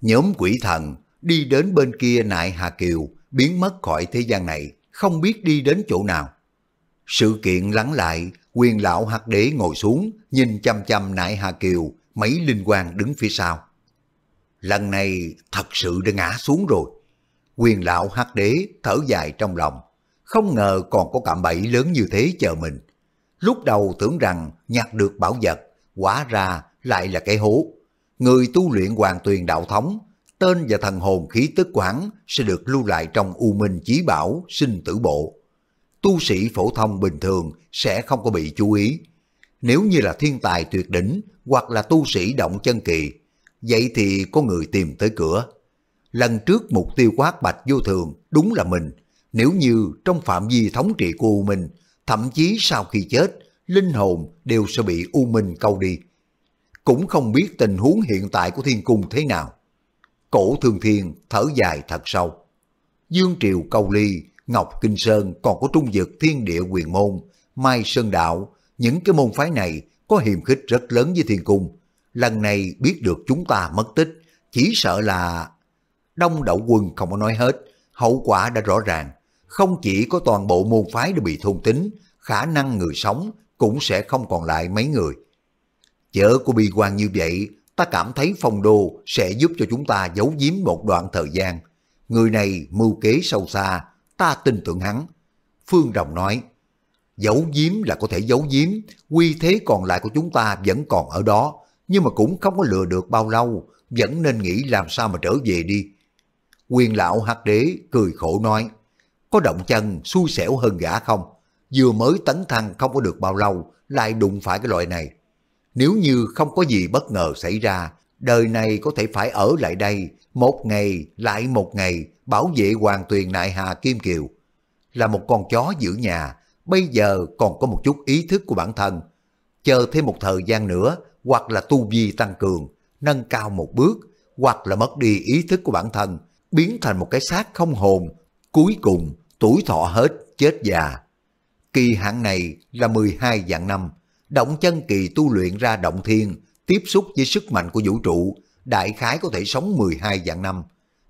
Nhóm quỷ thần đi đến bên kia nại Hà Kiều, biến mất khỏi thế gian này, không biết đi đến chỗ nào. Sự kiện lắng lại, quyền lão hạt đế ngồi xuống, nhìn chăm chăm nại Hà Kiều, mấy linh quan đứng phía sau. Lần này thật sự đã ngã xuống rồi. Quyền lão Hắc đế thở dài trong lòng, không ngờ còn có cạm bẫy lớn như thế chờ mình. Lúc đầu tưởng rằng nhặt được bảo vật, quả ra lại là cái hố. người tu luyện hoàng tuyền đạo thống, tên và thần hồn khí tức của hắn sẽ được lưu lại trong U Minh Chí Bảo sinh tử bộ. Tu sĩ phổ thông bình thường sẽ không có bị chú ý. Nếu như là thiên tài tuyệt đỉnh hoặc là tu sĩ động chân kỳ, vậy thì có người tìm tới cửa. Lần trước mục tiêu quát bạch vô thường đúng là mình. Nếu như trong phạm vi thống trị của U Minh, thậm chí sau khi chết, linh hồn đều sẽ bị U Minh câu đi. Cũng không biết tình huống hiện tại của thiên cung thế nào. Cổ Thường thiên thở dài thật sâu. Dương Triều Câu Ly, Ngọc Kinh Sơn còn có trung dực thiên địa quyền môn, Mai Sơn Đạo, những cái môn phái này có hiềm khích rất lớn với thiên cung. Lần này biết được chúng ta mất tích, chỉ sợ là... Đông đậu quân không có nói hết, hậu quả đã rõ ràng. Không chỉ có toàn bộ môn phái đã bị thôn tính, khả năng người sống cũng sẽ không còn lại mấy người. Chớ của bi quan như vậy, ta cảm thấy phong đô sẽ giúp cho chúng ta giấu giếm một đoạn thời gian. Người này mưu kế sâu xa, ta tin tưởng hắn. Phương Đồng nói, giấu giếm là có thể giấu giếm, quy thế còn lại của chúng ta vẫn còn ở đó, nhưng mà cũng không có lừa được bao lâu, vẫn nên nghĩ làm sao mà trở về đi. Quyền lão hắc đế cười khổ nói, có động chân xui xẻo hơn gã không? Vừa mới tấn thăng không có được bao lâu, lại đụng phải cái loại này. Nếu như không có gì bất ngờ xảy ra, đời này có thể phải ở lại đây, một ngày lại một ngày, bảo vệ hoàng tuyền nại hà Kim Kiều. Là một con chó giữ nhà, bây giờ còn có một chút ý thức của bản thân. Chờ thêm một thời gian nữa, hoặc là tu vi tăng cường, nâng cao một bước, hoặc là mất đi ý thức của bản thân, biến thành một cái xác không hồn, cuối cùng tuổi thọ hết, chết già. Kỳ hạn này là 12 dạng năm, động chân kỳ tu luyện ra động thiên, tiếp xúc với sức mạnh của vũ trụ, đại khái có thể sống 12 dạng năm.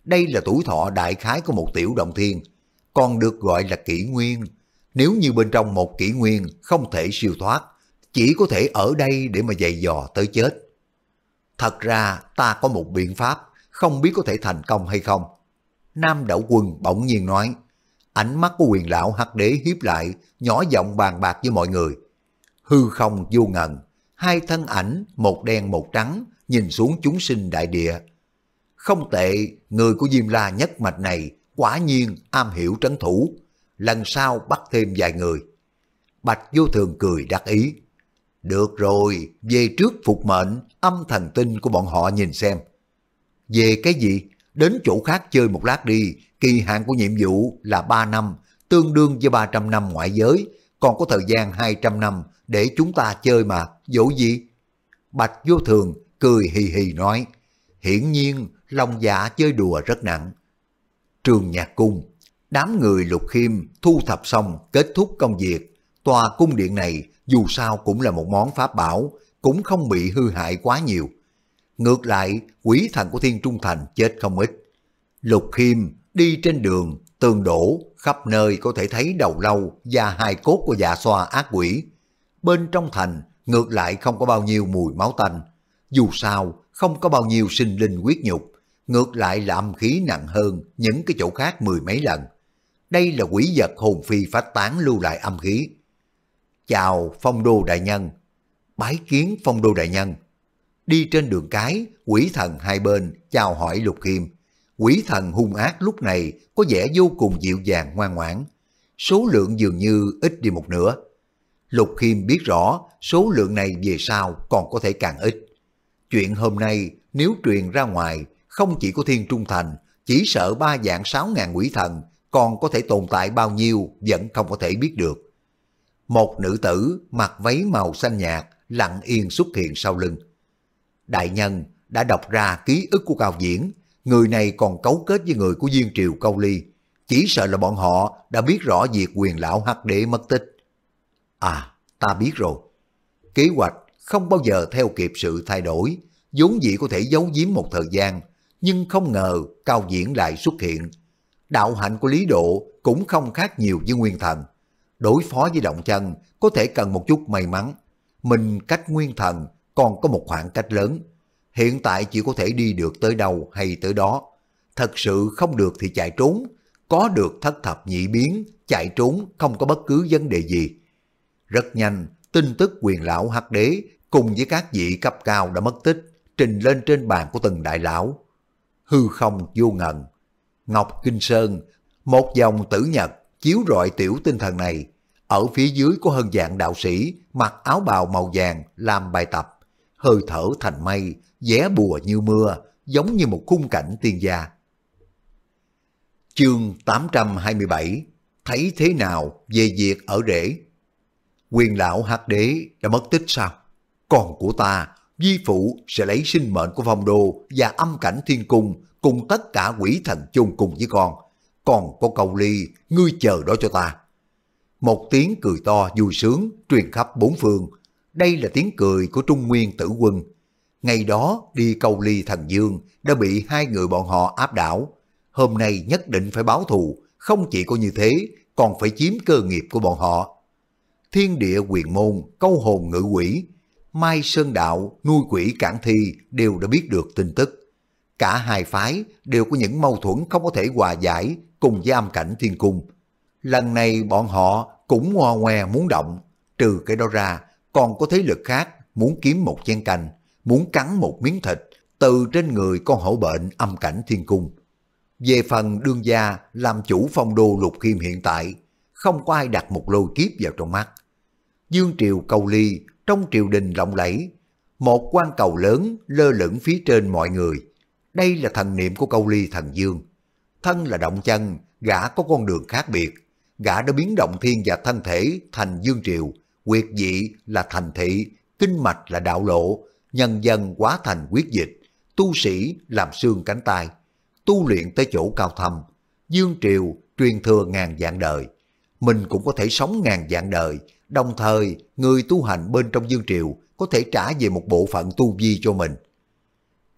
Đây là tuổi thọ đại khái của một tiểu động thiên, còn được gọi là kỷ nguyên. Nếu như bên trong một kỷ nguyên không thể siêu thoát, chỉ có thể ở đây để mà dày dò tới chết. Thật ra ta có một biện pháp, không biết có thể thành công hay không. Nam Đậu Quân bỗng nhiên nói, ánh mắt của quyền lão hắc đế hiếp lại, nhỏ giọng bàn bạc với mọi người. Hư không vô ngần, hai thân ảnh, một đen một trắng, nhìn xuống chúng sinh đại địa. Không tệ, người của Diêm La nhất mạch này quả nhiên am hiểu trấn thủ. Lần sau bắt thêm vài người. Bạch vô thường cười đắc ý. Được rồi, về trước phục mệnh, âm thần tinh của bọn họ nhìn xem. Về cái gì? Đến chỗ khác chơi một lát đi, kỳ hạn của nhiệm vụ là 3 năm, tương đương với 300 năm ngoại giới, còn có thời gian 200 năm để chúng ta chơi mà, dỗ gì? Bạch vô thường cười hì hì nói, hiển nhiên lòng dạ chơi đùa rất nặng. Trường nhạc cung, đám người lục khiêm thu thập xong kết thúc công việc, tòa cung điện này dù sao cũng là một món pháp bảo, cũng không bị hư hại quá nhiều. Ngược lại, quỷ thần của Thiên Trung Thành chết không ít. Lục Khiêm đi trên đường, tường đổ, khắp nơi có thể thấy đầu lâu và hài cốt của dạ xoa ác quỷ. Bên trong thành, ngược lại không có bao nhiêu mùi máu tanh. Dù sao, không có bao nhiêu sinh linh quyết nhục, ngược lại là âm khí nặng hơn những cái chỗ khác mười mấy lần. Đây là quỷ vật hồn phi phát tán lưu lại âm khí. Chào phong đô đại nhân. Bái kiến phong đô đại nhân. Đi trên đường cái, quỷ thần hai bên chào hỏi Lục Khiêm. Quỷ thần hung ác lúc này có vẻ vô cùng dịu dàng ngoan ngoãn. Số lượng dường như ít đi một nửa. Lục Khiêm biết rõ số lượng này về sau còn có thể càng ít. Chuyện hôm nay nếu truyền ra ngoài không chỉ có thiên trung thành, chỉ sợ ba dạng sáu ngàn quỷ thần còn có thể tồn tại bao nhiêu vẫn không có thể biết được. Một nữ tử mặc váy màu xanh nhạt lặng yên xuất hiện sau lưng. Đại nhân đã đọc ra ký ức của Cao Diễn, người này còn cấu kết với người của Diên Triều Câu Ly. Chỉ sợ là bọn họ đã biết rõ việc quyền lão hắc đế mất tích. À, ta biết rồi. Kế hoạch không bao giờ theo kịp sự thay đổi, vốn dĩ có thể giấu giếm một thời gian, nhưng không ngờ Cao Diễn lại xuất hiện. Đạo hạnh của Lý Độ cũng không khác nhiều với Nguyên Thần. Đối phó với động chân có thể cần một chút may mắn. Mình cách Nguyên Thần còn có một khoảng cách lớn. Hiện tại chỉ có thể đi được tới đâu hay tới đó. Thật sự không được thì chạy trốn. Có được thất thập nhị biến, chạy trốn không có bất cứ vấn đề gì. Rất nhanh, tin tức quyền lão hắc đế cùng với các vị cấp cao đã mất tích, trình lên trên bàn của từng đại lão. Hư không vô ngần. Ngọc Kinh Sơn, một dòng tử nhật chiếu rọi tiểu tinh thần này. Ở phía dưới có hơn dạng đạo sĩ mặc áo bào màu vàng làm bài tập. Hơi thở thành mây, vẽ bùa như mưa, giống như một khung cảnh tiên gia. Chương 827 Thấy thế nào về việc ở rễ? Quyền lão hắc đế đã mất tích sao? Còn của ta, di phụ sẽ lấy sinh mệnh của phong đô và âm cảnh thiên cung cùng tất cả quỷ thần chung cùng với con. Còn có cầu ly, ngươi chờ đó cho ta. Một tiếng cười to vui sướng truyền khắp bốn phương. Đây là tiếng cười của Trung Nguyên tử quân. Ngày đó đi cầu ly thần dương đã bị hai người bọn họ áp đảo. Hôm nay nhất định phải báo thù, không chỉ có như thế, còn phải chiếm cơ nghiệp của bọn họ. Thiên địa quyền môn, câu hồn ngự quỷ, Mai Sơn Đạo, nuôi quỷ cản thi đều đã biết được tin tức. Cả hai phái đều có những mâu thuẫn không có thể hòa giải cùng với âm cảnh thiên cung. Lần này bọn họ cũng ngoa ngoe muốn động, trừ cái đó ra còn có thế lực khác muốn kiếm một chén canh, muốn cắn một miếng thịt từ trên người con hổ bệnh âm cảnh thiên cung. Về phần đương gia làm chủ phong đô lục khiêm hiện tại, không có ai đặt một lôi kiếp vào trong mắt. Dương Triều cầu ly trong triều đình lộng lẫy, một quan cầu lớn lơ lửng phía trên mọi người. Đây là thần niệm của câu ly thần dương. Thân là động chân, gã có con đường khác biệt. Gã đã biến động thiên và thân thể thành dương triều, quyệt dị là thành thị, kinh mạch là đạo lộ, nhân dân quá thành quyết dịch, tu sĩ làm xương cánh tay, tu luyện tới chỗ cao thâm. Dương triều truyền thừa ngàn dạng đời. Mình cũng có thể sống ngàn dạng đời, Đồng thời, người tu hành bên trong dương triều có thể trả về một bộ phận tu vi cho mình.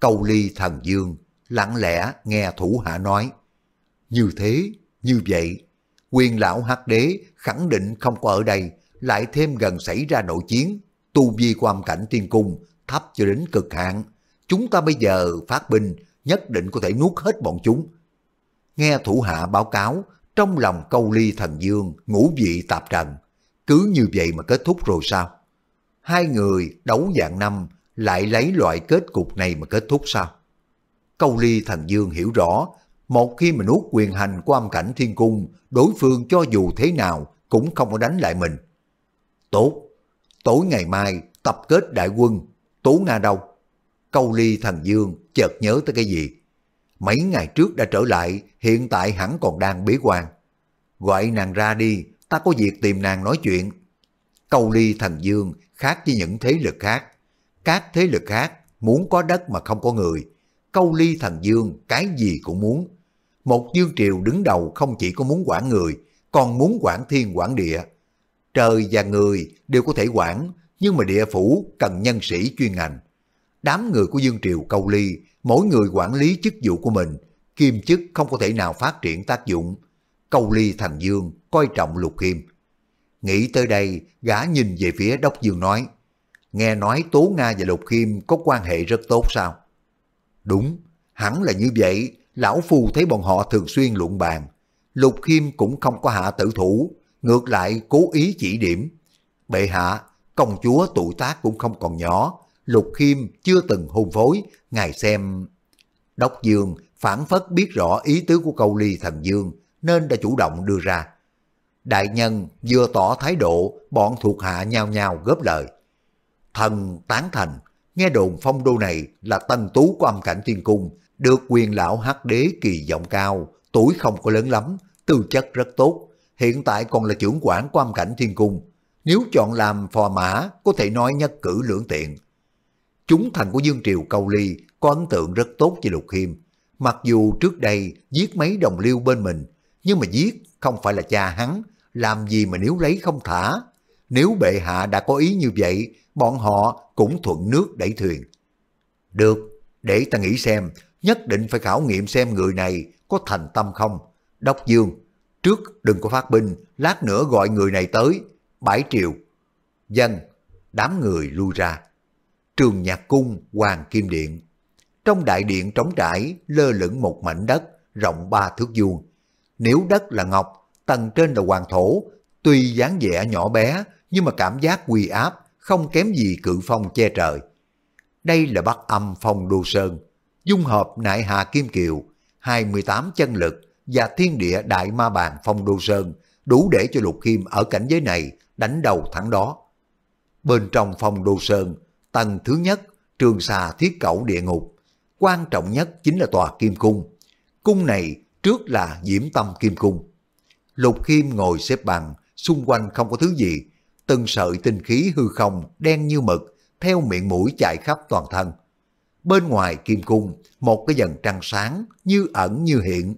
Câu ly thần dương, lặng lẽ nghe thủ hạ nói. Như thế, như vậy, quyền lão hắc đế khẳng định không có ở đây, lại thêm gần xảy ra nội chiến, tu vi của âm cảnh tiên cung thấp cho đến cực hạn. Chúng ta bây giờ phát binh nhất định có thể nuốt hết bọn chúng. Nghe thủ hạ báo cáo, trong lòng câu ly thần dương ngũ vị tạp trần, cứ như vậy mà kết thúc rồi sao? Hai người đấu dạng năm lại lấy loại kết cục này mà kết thúc sao? Câu ly thần dương hiểu rõ, một khi mà nuốt quyền hành của âm cảnh thiên cung, đối phương cho dù thế nào cũng không có đánh lại mình. Tốt, tối ngày mai tập kết đại quân, Tố Nga đâu? Câu ly thần dương chợt nhớ tới cái gì? Mấy ngày trước đã trở lại, hiện tại hẳn còn đang bế quan. Gọi nàng ra đi, ta có việc tìm nàng nói chuyện. Câu ly thần dương khác với những thế lực khác. Các thế lực khác muốn có đất mà không có người. Câu ly thần dương cái gì cũng muốn. Một dương triều đứng đầu không chỉ có muốn quản người, còn muốn quản thiên quản địa. Trời và người đều có thể quản, nhưng mà địa phủ cần nhân sĩ chuyên ngành. Đám người của Dương Triều câu ly, mỗi người quản lý chức vụ của mình, kim chức không có thể nào phát triển tác dụng. Câu ly thành Dương coi trọng Lục kim Nghĩ tới đây, gã nhìn về phía Đốc Dương nói, nghe nói Tố Nga và Lục Khiêm có quan hệ rất tốt sao? Đúng, hẳn là như vậy, lão phu thấy bọn họ thường xuyên luận bàn. Lục Khiêm cũng không có hạ tử thủ, ngược lại cố ý chỉ điểm. Bệ hạ, công chúa tuổi tác cũng không còn nhỏ, Lục Khiêm chưa từng hôn phối, ngài xem... Đốc Dương phản phất biết rõ ý tứ của câu ly thần Dương, nên đã chủ động đưa ra. Đại nhân vừa tỏ thái độ, bọn thuộc hạ nhao nhao góp lời. Thần tán thành, nghe đồn phong đô này là tân tú của âm cảnh thiên cung, được quyền lão hắc đế kỳ vọng cao, tuổi không có lớn lắm, tư chất rất tốt, hiện tại còn là trưởng quản của âm cảnh thiên cung. Nếu chọn làm phò mã, có thể nói nhất cử lưỡng tiện. Chúng thành của Dương Triều Câu Ly có ấn tượng rất tốt với Lục Khiêm. Mặc dù trước đây giết mấy đồng liêu bên mình, nhưng mà giết không phải là cha hắn, làm gì mà nếu lấy không thả. Nếu bệ hạ đã có ý như vậy, bọn họ cũng thuận nước đẩy thuyền. Được, để ta nghĩ xem, nhất định phải khảo nghiệm xem người này có thành tâm không. Đốc Dương, trước đừng có phát binh, lát nữa gọi người này tới, bãi triều. Dân, đám người lui ra. Trường Nhạc Cung, Hoàng Kim Điện. Trong đại điện trống trải, lơ lửng một mảnh đất, rộng ba thước vuông. Nếu đất là ngọc, tầng trên là hoàng thổ, tuy dáng vẻ nhỏ bé, nhưng mà cảm giác uy áp không kém gì cự phong che trời. Đây là bắc âm phong đô sơn, dung hợp nại hà kim kiều, 28 chân lực và thiên địa đại ma bàn phong đô sơn đủ để cho Lục Khiêm ở cảnh giới này đánh đầu thẳng đó. Bên trong phong đô sơn, tầng thứ nhất, trường xà thiết cẩu địa ngục. Quan trọng nhất chính là tòa kim cung. Cung này trước là diễm tâm kim cung. Lục Khiêm ngồi xếp bằng, xung quanh không có thứ gì. Từng sợi tinh khí hư không, đen như mực, theo miệng mũi chạy khắp toàn thân. Bên ngoài kim cung, một cái dần trăng sáng, như ẩn như hiện.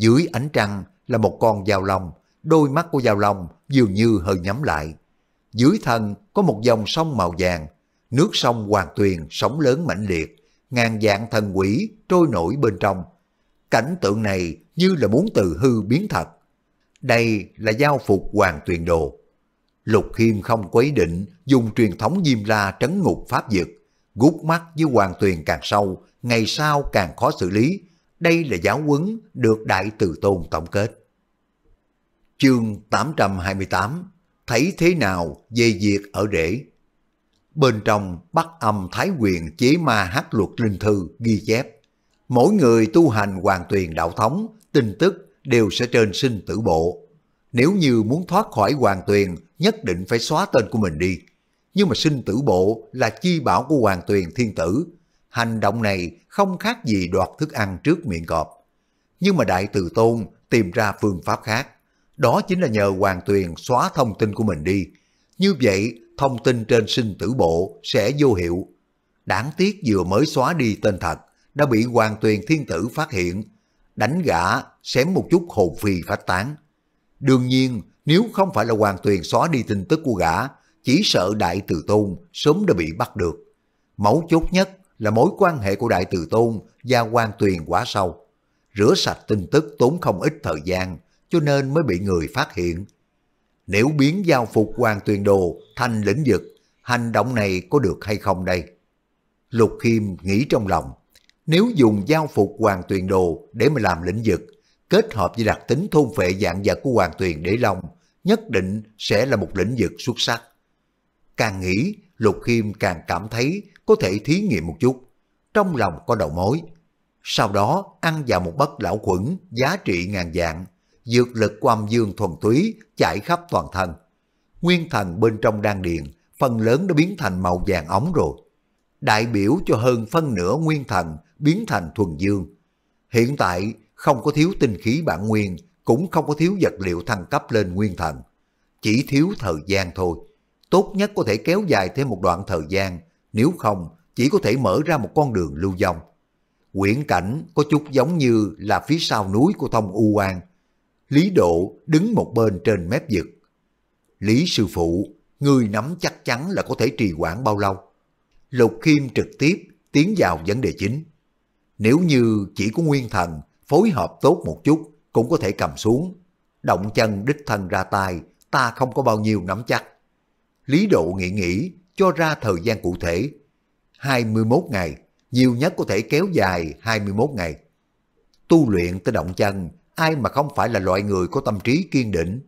Dưới ánh trăng là một con dao lòng, đôi mắt của dao lòng dường như hơi nhắm lại. Dưới thân có một dòng sông màu vàng, nước sông Hoàng Tuyền sóng lớn mãnh liệt, ngàn dạng thần quỷ trôi nổi bên trong. Cảnh tượng này như là muốn từ hư biến thật. Đây là giao phục Hoàng Tuyền Đồ. Lục Khiêm không quấy định dùng truyền thống Diêm La trấn ngục pháp dực, gút mắt với Hoàng Tuyền càng sâu, ngày sau càng khó xử lý. Đây là giáo huấn được Đại Từ Tôn tổng kết. Chương 828 Thấy thế nào về việc ở rễ Bên trong bắt âm Thái quyền chế ma hát luật linh thư ghi chép. Mỗi người tu hành hoàn tuyền đạo thống, tin tức đều sẽ trên sinh tử bộ. Nếu như muốn thoát khỏi hoàn tuyền, nhất định phải xóa tên của mình đi. Nhưng mà sinh tử bộ là chi bảo của hoàn tuyền thiên tử. Hành động này không khác gì đoạt thức ăn trước miệng cọp. Nhưng mà Đại Từ Tôn tìm ra phương pháp khác. Đó chính là nhờ Hoàng Tuyền xóa thông tin của mình đi. Như vậy, thông tin trên sinh tử bộ sẽ vô hiệu. Đáng tiếc vừa mới xóa đi tên thật, đã bị Hoàng Tuyền Thiên Tử phát hiện. Đánh gã, xém một chút hồn phi phát tán. Đương nhiên, nếu không phải là Hoàng Tuyền xóa đi tin tức của gã, chỉ sợ Đại Từ Tôn sớm đã bị bắt được. Mấu chốt nhất là mối quan hệ của Đại Từ Tôn và quan Tuyền quá sâu. Rửa sạch tin tức tốn không ít thời gian, cho nên mới bị người phát hiện. Nếu biến giao phục quan tuyền đồ thành lĩnh vực, hành động này có được hay không đây? Lục Khiêm nghĩ trong lòng, nếu dùng giao phục hoàng tuyền đồ để mà làm lĩnh vực, kết hợp với đặc tính thôn phệ dạng vật của hoàng tuyền đế long, nhất định sẽ là một lĩnh vực xuất sắc. Càng nghĩ, Lục Khiêm càng cảm thấy có thể thí nghiệm một chút, trong lòng có đầu mối. Sau đó ăn vào một bất lão khuẩn giá trị ngàn dạng, dược lực của âm dương thuần túy chảy khắp toàn thân. Nguyên thần bên trong đan điền, phần lớn đã biến thành màu vàng ống rồi. Đại biểu cho hơn phân nửa nguyên thần biến thành thuần dương. Hiện tại không có thiếu tinh khí bản nguyên, cũng không có thiếu vật liệu thăng cấp lên nguyên thần. Chỉ thiếu thời gian thôi. Tốt nhất có thể kéo dài thêm một đoạn thời gian, nếu không chỉ có thể mở ra một con đường lưu vong. Quyển cảnh có chút giống như là phía sau núi của thông U An, Lý Độ đứng một bên trên mép vực. Lý sư phụ, người nắm chắc chắn là có thể trì quản bao lâu? Lục Khiêm trực tiếp tiến vào vấn đề chính. Nếu như chỉ có nguyên thần phối hợp tốt một chút cũng có thể cầm xuống. Động chân đích thân ra tay, ta không có bao nhiêu nắm chắc. Lý Độ nghĩ nghĩ cho ra thời gian cụ thể. 21 ngày, nhiều nhất có thể kéo dài 21 ngày. Tu luyện tới động chân ai mà không phải là loại người có tâm trí kiên định.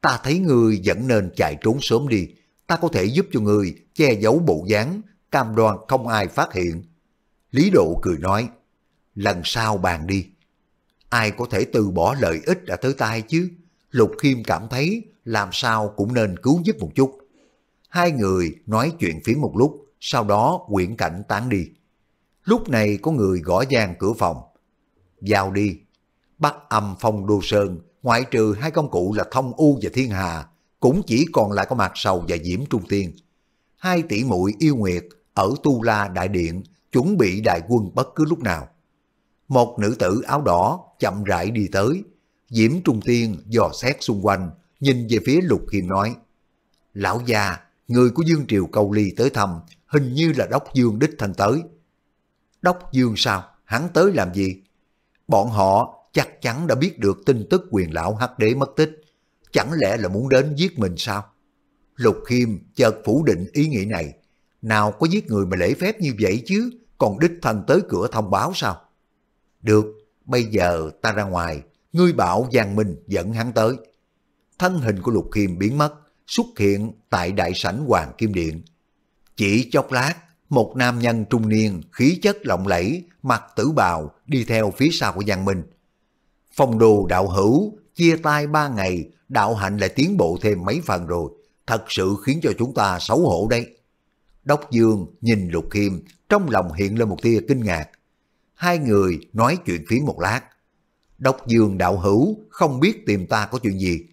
Ta thấy người vẫn nên chạy trốn sớm đi, ta có thể giúp cho người che giấu bộ dáng, cam đoan không ai phát hiện. Lý Độ cười nói, lần sau bàn đi. Ai có thể từ bỏ lợi ích đã tới tay chứ? Lục Khiêm cảm thấy làm sao cũng nên cứu giúp một chút. Hai người nói chuyện phía một lúc, sau đó quyển cảnh tán đi. Lúc này có người gõ gian cửa phòng. Vào đi, Bắt âm phong đô sơn, ngoại trừ hai công cụ là thông u và thiên hà, cũng chỉ còn lại có mặt sầu và diễm trung tiên. Hai tỷ muội yêu nguyệt ở Tu La Đại Điện chuẩn bị đại quân bất cứ lúc nào. Một nữ tử áo đỏ chậm rãi đi tới, Diễm Trung Tiên dò xét xung quanh, nhìn về phía Lục Khiêm nói, Lão già, người của Dương Triều Câu Ly tới thăm, hình như là Đốc Dương đích thân tới. Đốc Dương sao? Hắn tới làm gì? Bọn họ chắc chắn đã biết được tin tức quyền lão hắc đế mất tích. Chẳng lẽ là muốn đến giết mình sao? Lục Khiêm chợt phủ định ý nghĩ này. Nào có giết người mà lễ phép như vậy chứ, còn đích thân tới cửa thông báo sao? Được, bây giờ ta ra ngoài, ngươi bảo Giang Minh dẫn hắn tới. Thân hình của Lục Khiêm biến mất, xuất hiện tại đại sảnh Hoàng Kim Điện. Chỉ chốc lát, một nam nhân trung niên, khí chất lộng lẫy, mặt tử bào, đi theo phía sau của Giang Minh. Phong đồ đạo hữu, chia tay ba ngày, đạo hạnh lại tiến bộ thêm mấy phần rồi, thật sự khiến cho chúng ta xấu hổ đây. Đốc Dương nhìn Lục Khiêm, trong lòng hiện lên một tia kinh ngạc. Hai người nói chuyện phía một lát. Đốc Dương đạo hữu không biết tìm ta có chuyện gì.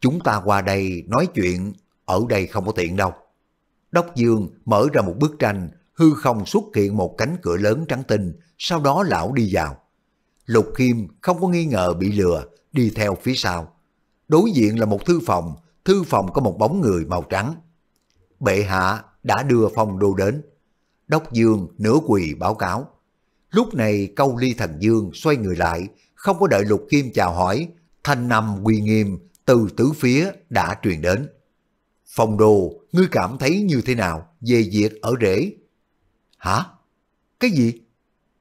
Chúng ta qua đây nói chuyện, ở đây không có tiện đâu. Đốc Dương mở ra một bức tranh, hư không xuất hiện một cánh cửa lớn trắng tinh, sau đó lão đi vào. Lục Khiêm không có nghi ngờ bị lừa, đi theo phía sau. Đối diện là một thư phòng, thư phòng có một bóng người màu trắng. Bệ hạ đã đưa phong đô đến. Đốc Dương nửa quỳ báo cáo. Lúc này câu ly thần dương xoay người lại, không có đợi Lục Kim chào hỏi, thanh nằm quy nghiêm từ tứ phía đã truyền đến. Phong đồ, ngươi cảm thấy như thế nào về việc ở rễ? Hả? Cái gì?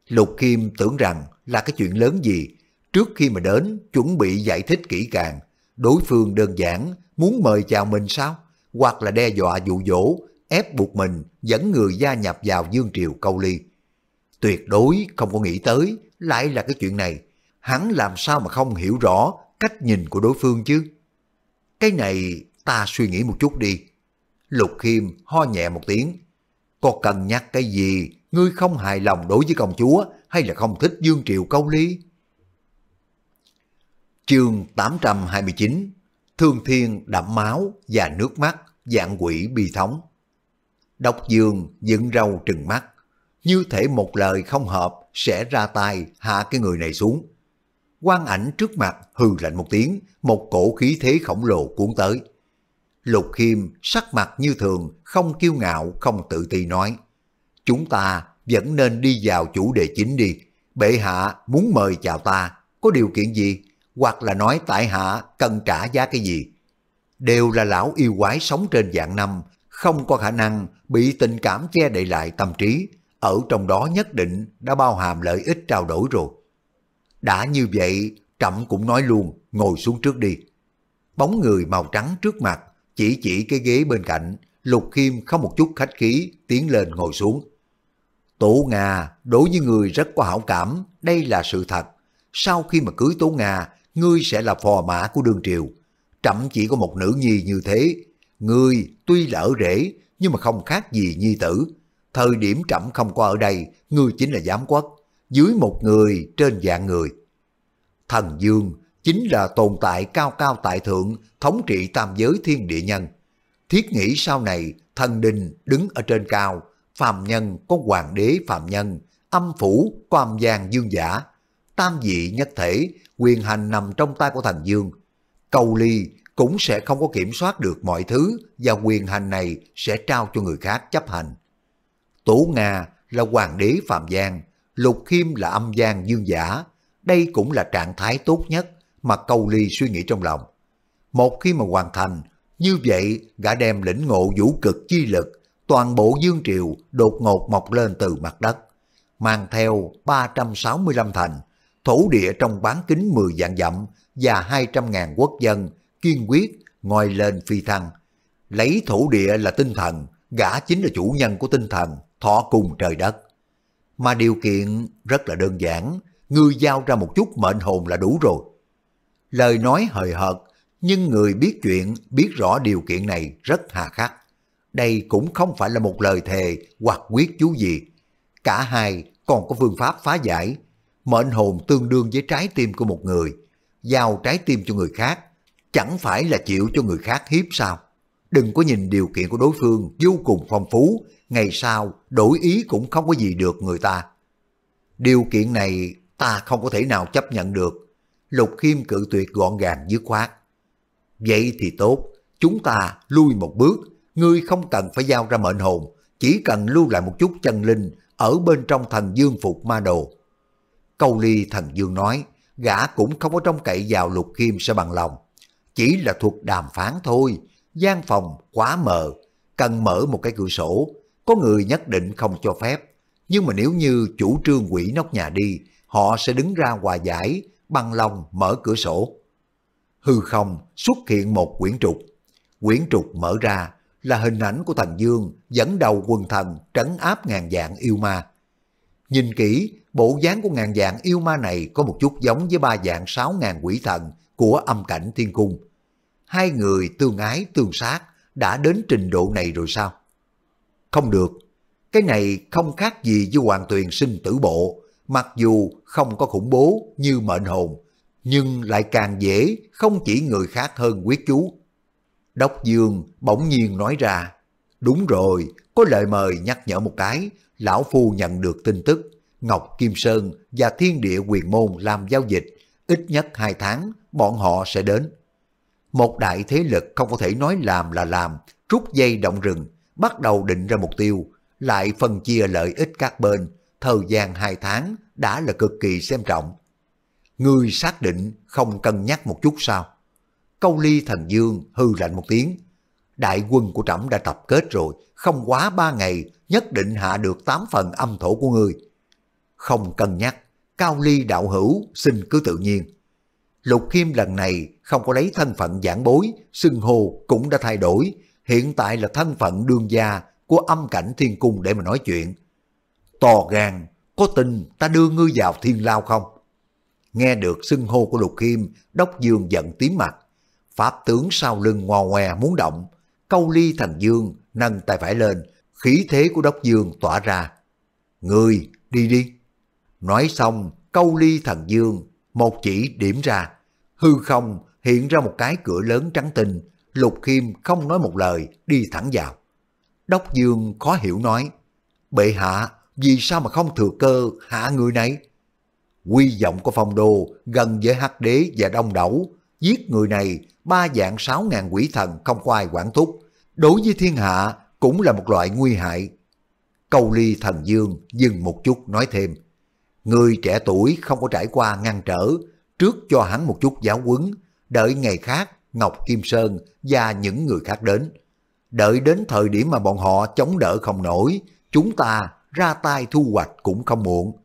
Lục Kim tưởng rằng là cái chuyện lớn gì. Trước khi mà đến, chuẩn bị giải thích kỹ càng. Đối phương đơn giản, muốn mời chào mình sao? Hoặc là đe dọa dụ dỗ, ép buộc mình dẫn người gia nhập vào Dương Triều câu ly. Tuyệt đối không có nghĩ tới, lại là cái chuyện này. Hắn làm sao mà không hiểu rõ cách nhìn của đối phương chứ? Cái này ta suy nghĩ một chút đi. Lục Khiêm ho nhẹ một tiếng. Có cần nhắc cái gì, ngươi không hài lòng đối với công chúa hay là không thích Dương Triều câu ly? Chương 829 Thương thiên đẫm máu và nước mắt, dạng quỷ bi thống. Độc Dương dựng râu trừng mắt, như thể một lời không hợp sẽ ra tay hạ cái người này xuống. Quan ảnh trước mặt hừ lạnh một tiếng, một cổ khí thế khổng lồ cuốn tới. Lục Khiêm sắc mặt như thường, không kiêu ngạo, không tự ti nói. Chúng ta vẫn nên đi vào chủ đề chính đi. Bệ hạ muốn mời chào ta, có điều kiện gì? Hoặc là nói tại hạ cần trả giá cái gì? Đều là lão yêu quái sống trên dạng năm, không có khả năng bị tình cảm che đậy lại tâm trí. Ở trong đó nhất định đã bao hàm lợi ích trao đổi rồi. Đã như vậy, Trậm cũng nói luôn, ngồi xuống trước đi. Bóng người màu trắng trước mặt, chỉ chỉ cái ghế bên cạnh, Lục Khiêm không một chút khách khí, tiến lên ngồi xuống. Tố Nga đối với người rất có hảo cảm, đây là sự thật. Sau khi mà cưới Tố Nga, ngươi sẽ là phò mã của đương triều. Trẫm chỉ có một nữ nhi như thế. Ngươi tuy lỡ rễ, nhưng mà không khác gì nhi tử. Thời điểm trẫm không qua ở đây, ngươi chính là giám quốc. Dưới một người, trên dạng người. Thần Dương chính là tồn tại cao cao tại thượng, thống trị tam giới thiên địa nhân. Thiết nghĩ sau này, thần đình đứng ở trên cao, phàm nhân có hoàng đế phàm nhân, âm phủ có âm gian dương giả. Tam dị nhất thể, quyền hành nằm trong tay của thần dương. Cầu ly cũng sẽ không có kiểm soát được mọi thứ và quyền hành này sẽ trao cho người khác chấp hành. tổ Nga là hoàng đế Phạm Giang, Lục Khiêm là âm gian dương giả. Đây cũng là trạng thái tốt nhất mà cầu ly suy nghĩ trong lòng. Một khi mà hoàn thành, như vậy gã đem lĩnh ngộ vũ cực chi lực, toàn bộ dương triều đột ngột mọc lên từ mặt đất, mang theo 365 thành, thổ địa trong bán kính 10 vạn dặm và 200 ngàn quốc dân kiên quyết ngồi lên phi thăng. Lấy thổ địa là tinh thần, gã chính là chủ nhân của tinh thần, thọ cùng trời đất. Mà điều kiện rất là đơn giản, ngươi giao ra một chút mệnh hồn là đủ rồi. Lời nói hời hợt, nhưng người biết chuyện, biết rõ điều kiện này rất hà khắc. Đây cũng không phải là một lời thề hoặc quyết chú gì. Cả hai còn có phương pháp phá giải. Mệnh hồn tương đương với trái tim của một người. Giao trái tim cho người khác, chẳng phải là chịu cho người khác hiếp sao. Đừng có nhìn điều kiện của đối phương vô cùng phong phú, ngày sau đổi ý cũng không có gì được người ta. Điều kiện này ta không có thể nào chấp nhận được. Lục Khiêm cự tuyệt gọn gàng dứt khoát. Vậy thì tốt, chúng ta lui một bước, ngươi không cần phải giao ra mệnh hồn, chỉ cần lưu lại một chút chân linh ở bên trong thần dương phục ma đồ. Câu ly thần dương nói, gã cũng không có trông cậy vào lục khiêm sẽ bằng lòng. Chỉ là thuộc đàm phán thôi, gian phòng quá mờ, cần mở một cái cửa sổ, có người nhất định không cho phép. Nhưng mà nếu như chủ trương quỷ nóc nhà đi, họ sẽ đứng ra hòa giải, bằng lòng mở cửa sổ. Hư không xuất hiện một quyển trục. Quyển trục mở ra, là hình ảnh của thần Dương dẫn đầu quần thần trấn áp ngàn dạng yêu ma. Nhìn kỹ, bộ dáng của ngàn dạng yêu ma này có một chút giống với ba dạng sáu ngàn quỷ thần của âm cảnh thiên cung. Hai người tương ái tương sát đã đến trình độ này rồi sao? Không được, cái này không khác gì với hoàng tuyền sinh tử bộ, mặc dù không có khủng bố như mệnh hồn, nhưng lại càng dễ không chỉ người khác hơn quyết chú. Đốc Dương bỗng nhiên nói ra, đúng rồi, có lời mời nhắc nhở một cái, lão phu nhận được tin tức, Ngọc Kim Sơn và Thiên Địa Quyền Môn làm giao dịch, ít nhất hai tháng bọn họ sẽ đến. Một đại thế lực không có thể nói làm là làm, rút dây động rừng, bắt đầu định ra mục tiêu, lại phân chia lợi ích các bên, thời gian hai tháng đã là cực kỳ xem trọng. Ngươi xác định không cân nhắc một chút sao? Câu ly thần dương hư lạnh một tiếng. Đại quân của trẫm đã tập kết rồi, không quá ba ngày nhất định hạ được tám phần âm thổ của ngươi. Không cân nhắc, cao ly đạo hữu xin cứ tự nhiên. Lục Khiêm lần này không có lấy thân phận giảng bối, xưng hồ cũng đã thay đổi, hiện tại là thân phận đương gia của âm cảnh thiên cung để mà nói chuyện. To gan, có tin ta đưa ngươi vào thiên lao không? Nghe được xưng hô của Lục Khiêm, Đốc Dương giận tím mặt. Pháp tướng sau lưng ngoò ngoe muốn động, câu ly thần dương nâng tay phải lên, khí thế của Đốc Dương tỏa ra. Ngươi, đi đi. Nói xong, câu ly thần dương, một chỉ điểm ra. Hư không hiện ra một cái cửa lớn trắng tinh, Lục Khiêm không nói một lời, đi thẳng vào. Đốc Dương khó hiểu nói, bệ hạ, vì sao mà không thừa cơ hạ người này? Quy vọng của phong đô gần với hắc đế và đông đẩu, giết người này ba dạng sáu ngàn quỷ thần không có ai quản thúc, đối với thiên hạ cũng là một loại nguy hại. Câu ly thần dương dừng một chút nói thêm, người trẻ tuổi không có trải qua ngăn trở, trước cho hắn một chút giáo huấn, đợi ngày khác Ngọc Kim Sơn và những người khác đến. Đợi đến thời điểm mà bọn họ chống đỡ không nổi, chúng ta ra tay thu hoạch cũng không muộn.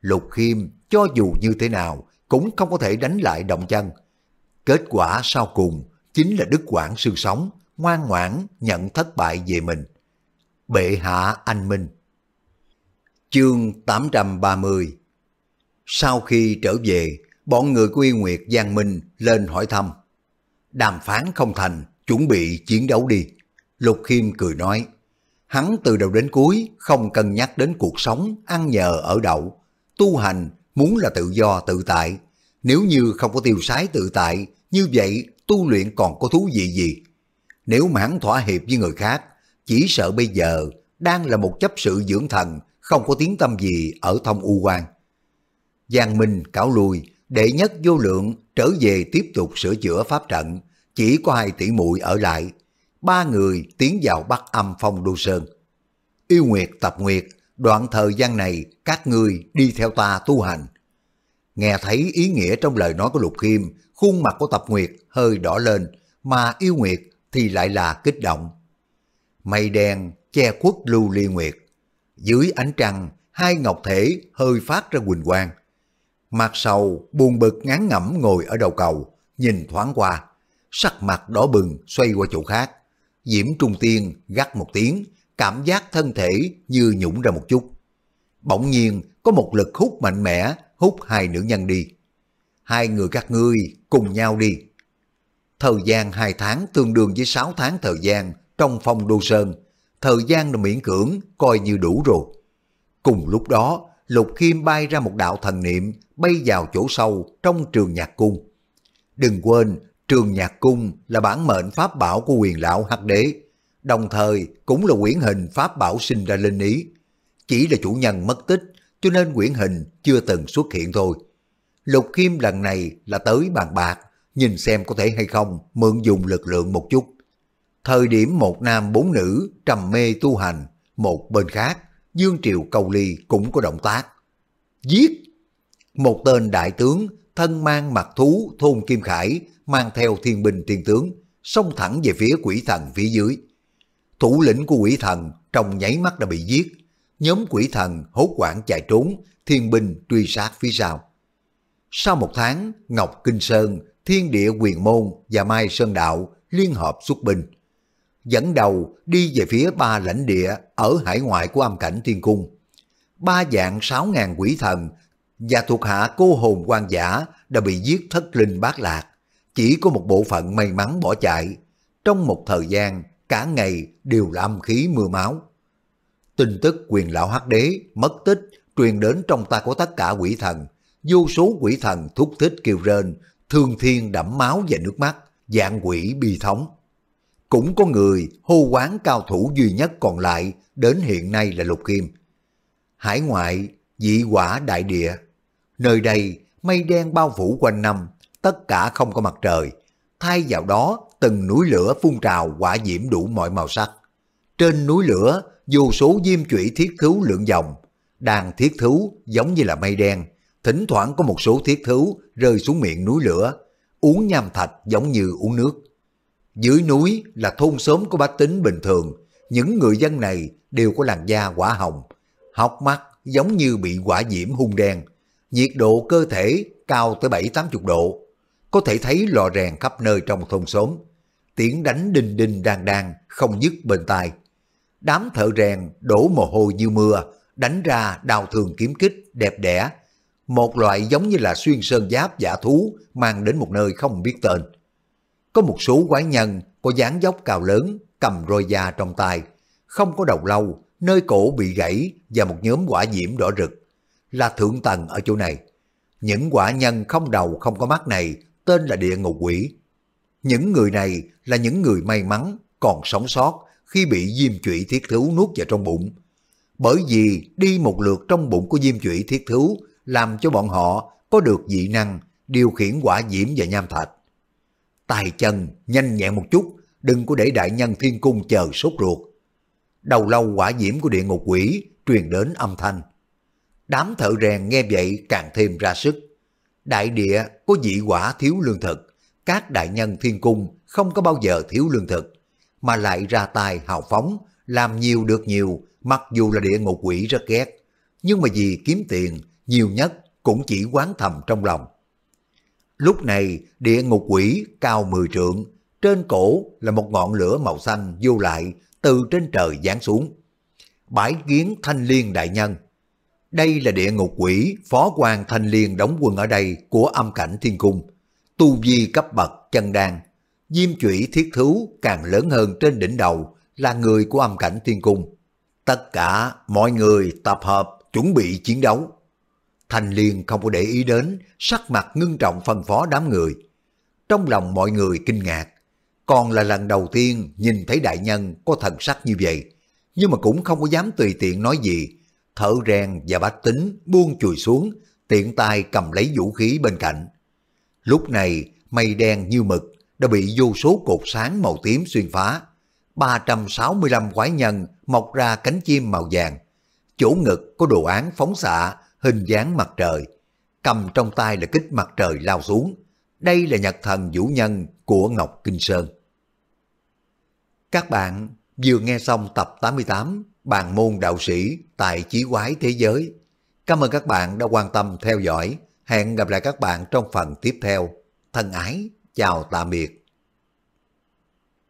Lục Khiêm cho dù như thế nào cũng không có thể đánh lại động chân. Kết quả sau cùng chính là Đức Quảng Sương Sống ngoan ngoãn nhận thất bại về mình. Bệ hạ anh Minh Chương 830 Sau khi trở về, bọn người của Yên Nguyệt Giang Minh lên hỏi thăm. Đàm phán không thành, chuẩn bị chiến đấu đi. Lục Khiêm cười nói, hắn từ đầu đến cuối không cân nhắc đến cuộc sống ăn nhờ ở đậu. Tu hành muốn là tự do tự tại. Nếu như không có tiêu sái tự tại, như vậy tu luyện còn có thú vị gì? Nếu mà hắn thỏa hiệp với người khác, chỉ sợ bây giờ đang là một chấp sự dưỡng thần, không có tiếng tâm gì ở thông u quan. Giang Minh cáo lui, đệ nhất vô lượng trở về tiếp tục sửa chữa pháp trận, chỉ có hai tỷ muội ở lại. Ba người tiến vào Bắc Âm Phong Đô Sơn. Yêu Nguyệt Tập Nguyệt, đoạn thời gian này các ngươi đi theo ta tu hành. Nghe thấy ý nghĩa trong lời nói của Lục Khiêm, khuôn mặt của Tập Nguyệt hơi đỏ lên, mà Yêu Nguyệt thì lại là kích động. Mây đen che khuất lưu ly nguyệt. Dưới ánh trăng, hai ngọc thể hơi phát ra quỳnh quang. Mặt sầu buồn bực ngán ngẩm ngồi ở đầu cầu, nhìn thoáng qua, sắc mặt đỏ bừng xoay qua chỗ khác. Diễm Trung Tiên gắt một tiếng, cảm giác thân thể như nhũng ra một chút. Bỗng nhiên có một lực hút mạnh mẽ hút hai nữ nhân đi. Hai người các ngươi cùng nhau đi. Thời gian hai tháng tương đương với sáu tháng thời gian trong phong đô sơn. Thời gian là miễn cưỡng coi như đủ rồi. Cùng lúc đó, Lục Khiêm bay ra một đạo thần niệm bay vào chỗ sâu trong trường nhạc cung. Đừng quên, trường nhạc cung là bản mệnh pháp bảo của quyền lão hắc đế, đồng thời cũng là quyển hình pháp bảo sinh ra linh ý. Chỉ là chủ nhân mất tích, cho nên quyển hình chưa từng xuất hiện thôi. Lục kim lần này là tới bàn bạc, nhìn xem có thể hay không mượn dùng lực lượng một chút. Thời điểm một nam bốn nữ trầm mê tu hành, một bên khác, Dương Triều Cầu Ly cũng có động tác. Giết! Một tên đại tướng thân mang mặt thú thôn Kim Khải mang theo thiên binh thiên tướng xông thẳng về phía quỷ thần phía dưới. Thủ lĩnh của quỷ thần trong nháy mắt đã bị giết. Nhóm quỷ thần hốt quảng chạy trốn, thiên binh truy sát phía sau. Sau một tháng, Ngọc Kinh Sơn, Thiên Địa Quyền Môn và Mai Sơn Đạo liên hợp xuất binh. dẫn đầu đi về phía ba lãnh địa ở hải ngoại của âm cảnh thiên cung. Ba dạng sáu ngàn quỷ thần và thuộc hạ cô hồn quan giả đã bị giết thất linh bát lạc. Chỉ có một bộ phận may mắn bỏ chạy. Trong một thời gian, cả ngày đều là âm khí mưa máu. Tin tức quyền lão hắc đế mất tích truyền đến trong tay của tất cả quỷ thần. Vô số quỷ thần thúc thích kêu rên, thương thiên đẫm máu và nước mắt, dạng quỷ bi thống. Cũng có người hô quán cao thủ duy nhất còn lại đến hiện nay là Lục kim Hải ngoại, dị quả đại địa. Nơi đây, mây đen bao phủ quanh năm, tất cả không có mặt trời. Thay vào đó, từng núi lửa phun trào quả diễm đủ mọi màu sắc. Trên núi lửa, vô số diêm chủy thiết thú lượng dòng. Đàn thiết thú giống như là mây đen, thỉnh thoảng có một số thiết thú rơi xuống miệng núi lửa, uống nham thạch giống như uống nước. Dưới núi là thôn xóm của bách tính bình thường, những người dân này đều có làn da quả hồng, hốc mắt giống như bị quả diễm hung đen, nhiệt độ cơ thể cao tới bảy tám chục độ, có thể thấy lò rèn khắp nơi trong thôn xóm, tiếng đánh đinh đinh đang đang không dứt bên tai. Đám thợ rèn đổ mồ hôi như mưa, đánh ra đào thường kiếm kích đẹp đẽ, một loại giống như là xuyên sơn giáp giả thú mang đến một nơi không biết tên. Có một số quái nhân có dáng dốc cao lớn, cầm roi da trong tay, không có đầu lâu, nơi cổ bị gãy và một nhóm quả diễm đỏ rực. Là thượng tầng ở chỗ này. Những quả nhân không đầu không có mắt này tên là địa ngục quỷ. Những người này là những người may mắn còn sống sót khi bị diêm trụy thiết thú nuốt vào trong bụng. Bởi vì đi một lượt trong bụng của diêm trụy thiết thú làm cho bọn họ có được dị năng điều khiển quả diễm và nham thạch. Tài chân nhanh nhẹn một chút, đừng có để đại nhân thiên cung chờ sốt ruột. Đầu lâu quả diễm của địa ngục quỷ truyền đến âm thanh. Đám thợ rèn nghe vậy càng thêm ra sức. Đại địa có dị quả thiếu lương thực, các đại nhân thiên cung không có bao giờ thiếu lương thực, mà lại ra tài hào phóng, làm nhiều được nhiều, mặc dù là địa ngục quỷ rất ghét. Nhưng mà vì kiếm tiền, nhiều nhất cũng chỉ quán thầm trong lòng. Lúc này, địa ngục quỷ cao 10 trượng, trên cổ là một ngọn lửa màu xanh vô lại từ trên trời giáng xuống. Bãi kiến thanh liên đại nhân. Đây là địa ngục quỷ, phó quan thanh liên đóng quân ở đây của âm cảnh thiên cung. Tu vi cấp bậc chân đan, diêm chủy thiết thú càng lớn hơn trên đỉnh đầu là người của âm cảnh thiên cung. Tất cả mọi người tập hợp chuẩn bị chiến đấu. Thành Liên không có để ý đến, sắc mặt ngưng trọng phân phó đám người. Trong lòng mọi người kinh ngạc, còn là lần đầu tiên nhìn thấy đại nhân có thần sắc như vậy, nhưng mà cũng không có dám tùy tiện nói gì. Thợ rèn và bách tính buông chùi xuống, tiện tay cầm lấy vũ khí bên cạnh. Lúc này, mây đen như mực đã bị vô số cột sáng màu tím xuyên phá. 365 quái nhân mọc ra cánh chim màu vàng. Chỗ ngực có đồ án phóng xạ hình dáng mặt trời, cầm trong tay là kích mặt trời lao xuống. Đây là nhật thần vũ nhân của Ngọc Kinh Sơn. Các bạn vừa nghe xong tập 88 Bàn môn đạo sĩ tại Chí Quái Thế Giới. Cảm ơn các bạn đã quan tâm theo dõi. Hẹn gặp lại các bạn trong phần tiếp theo. Thân ái, chào tạm biệt.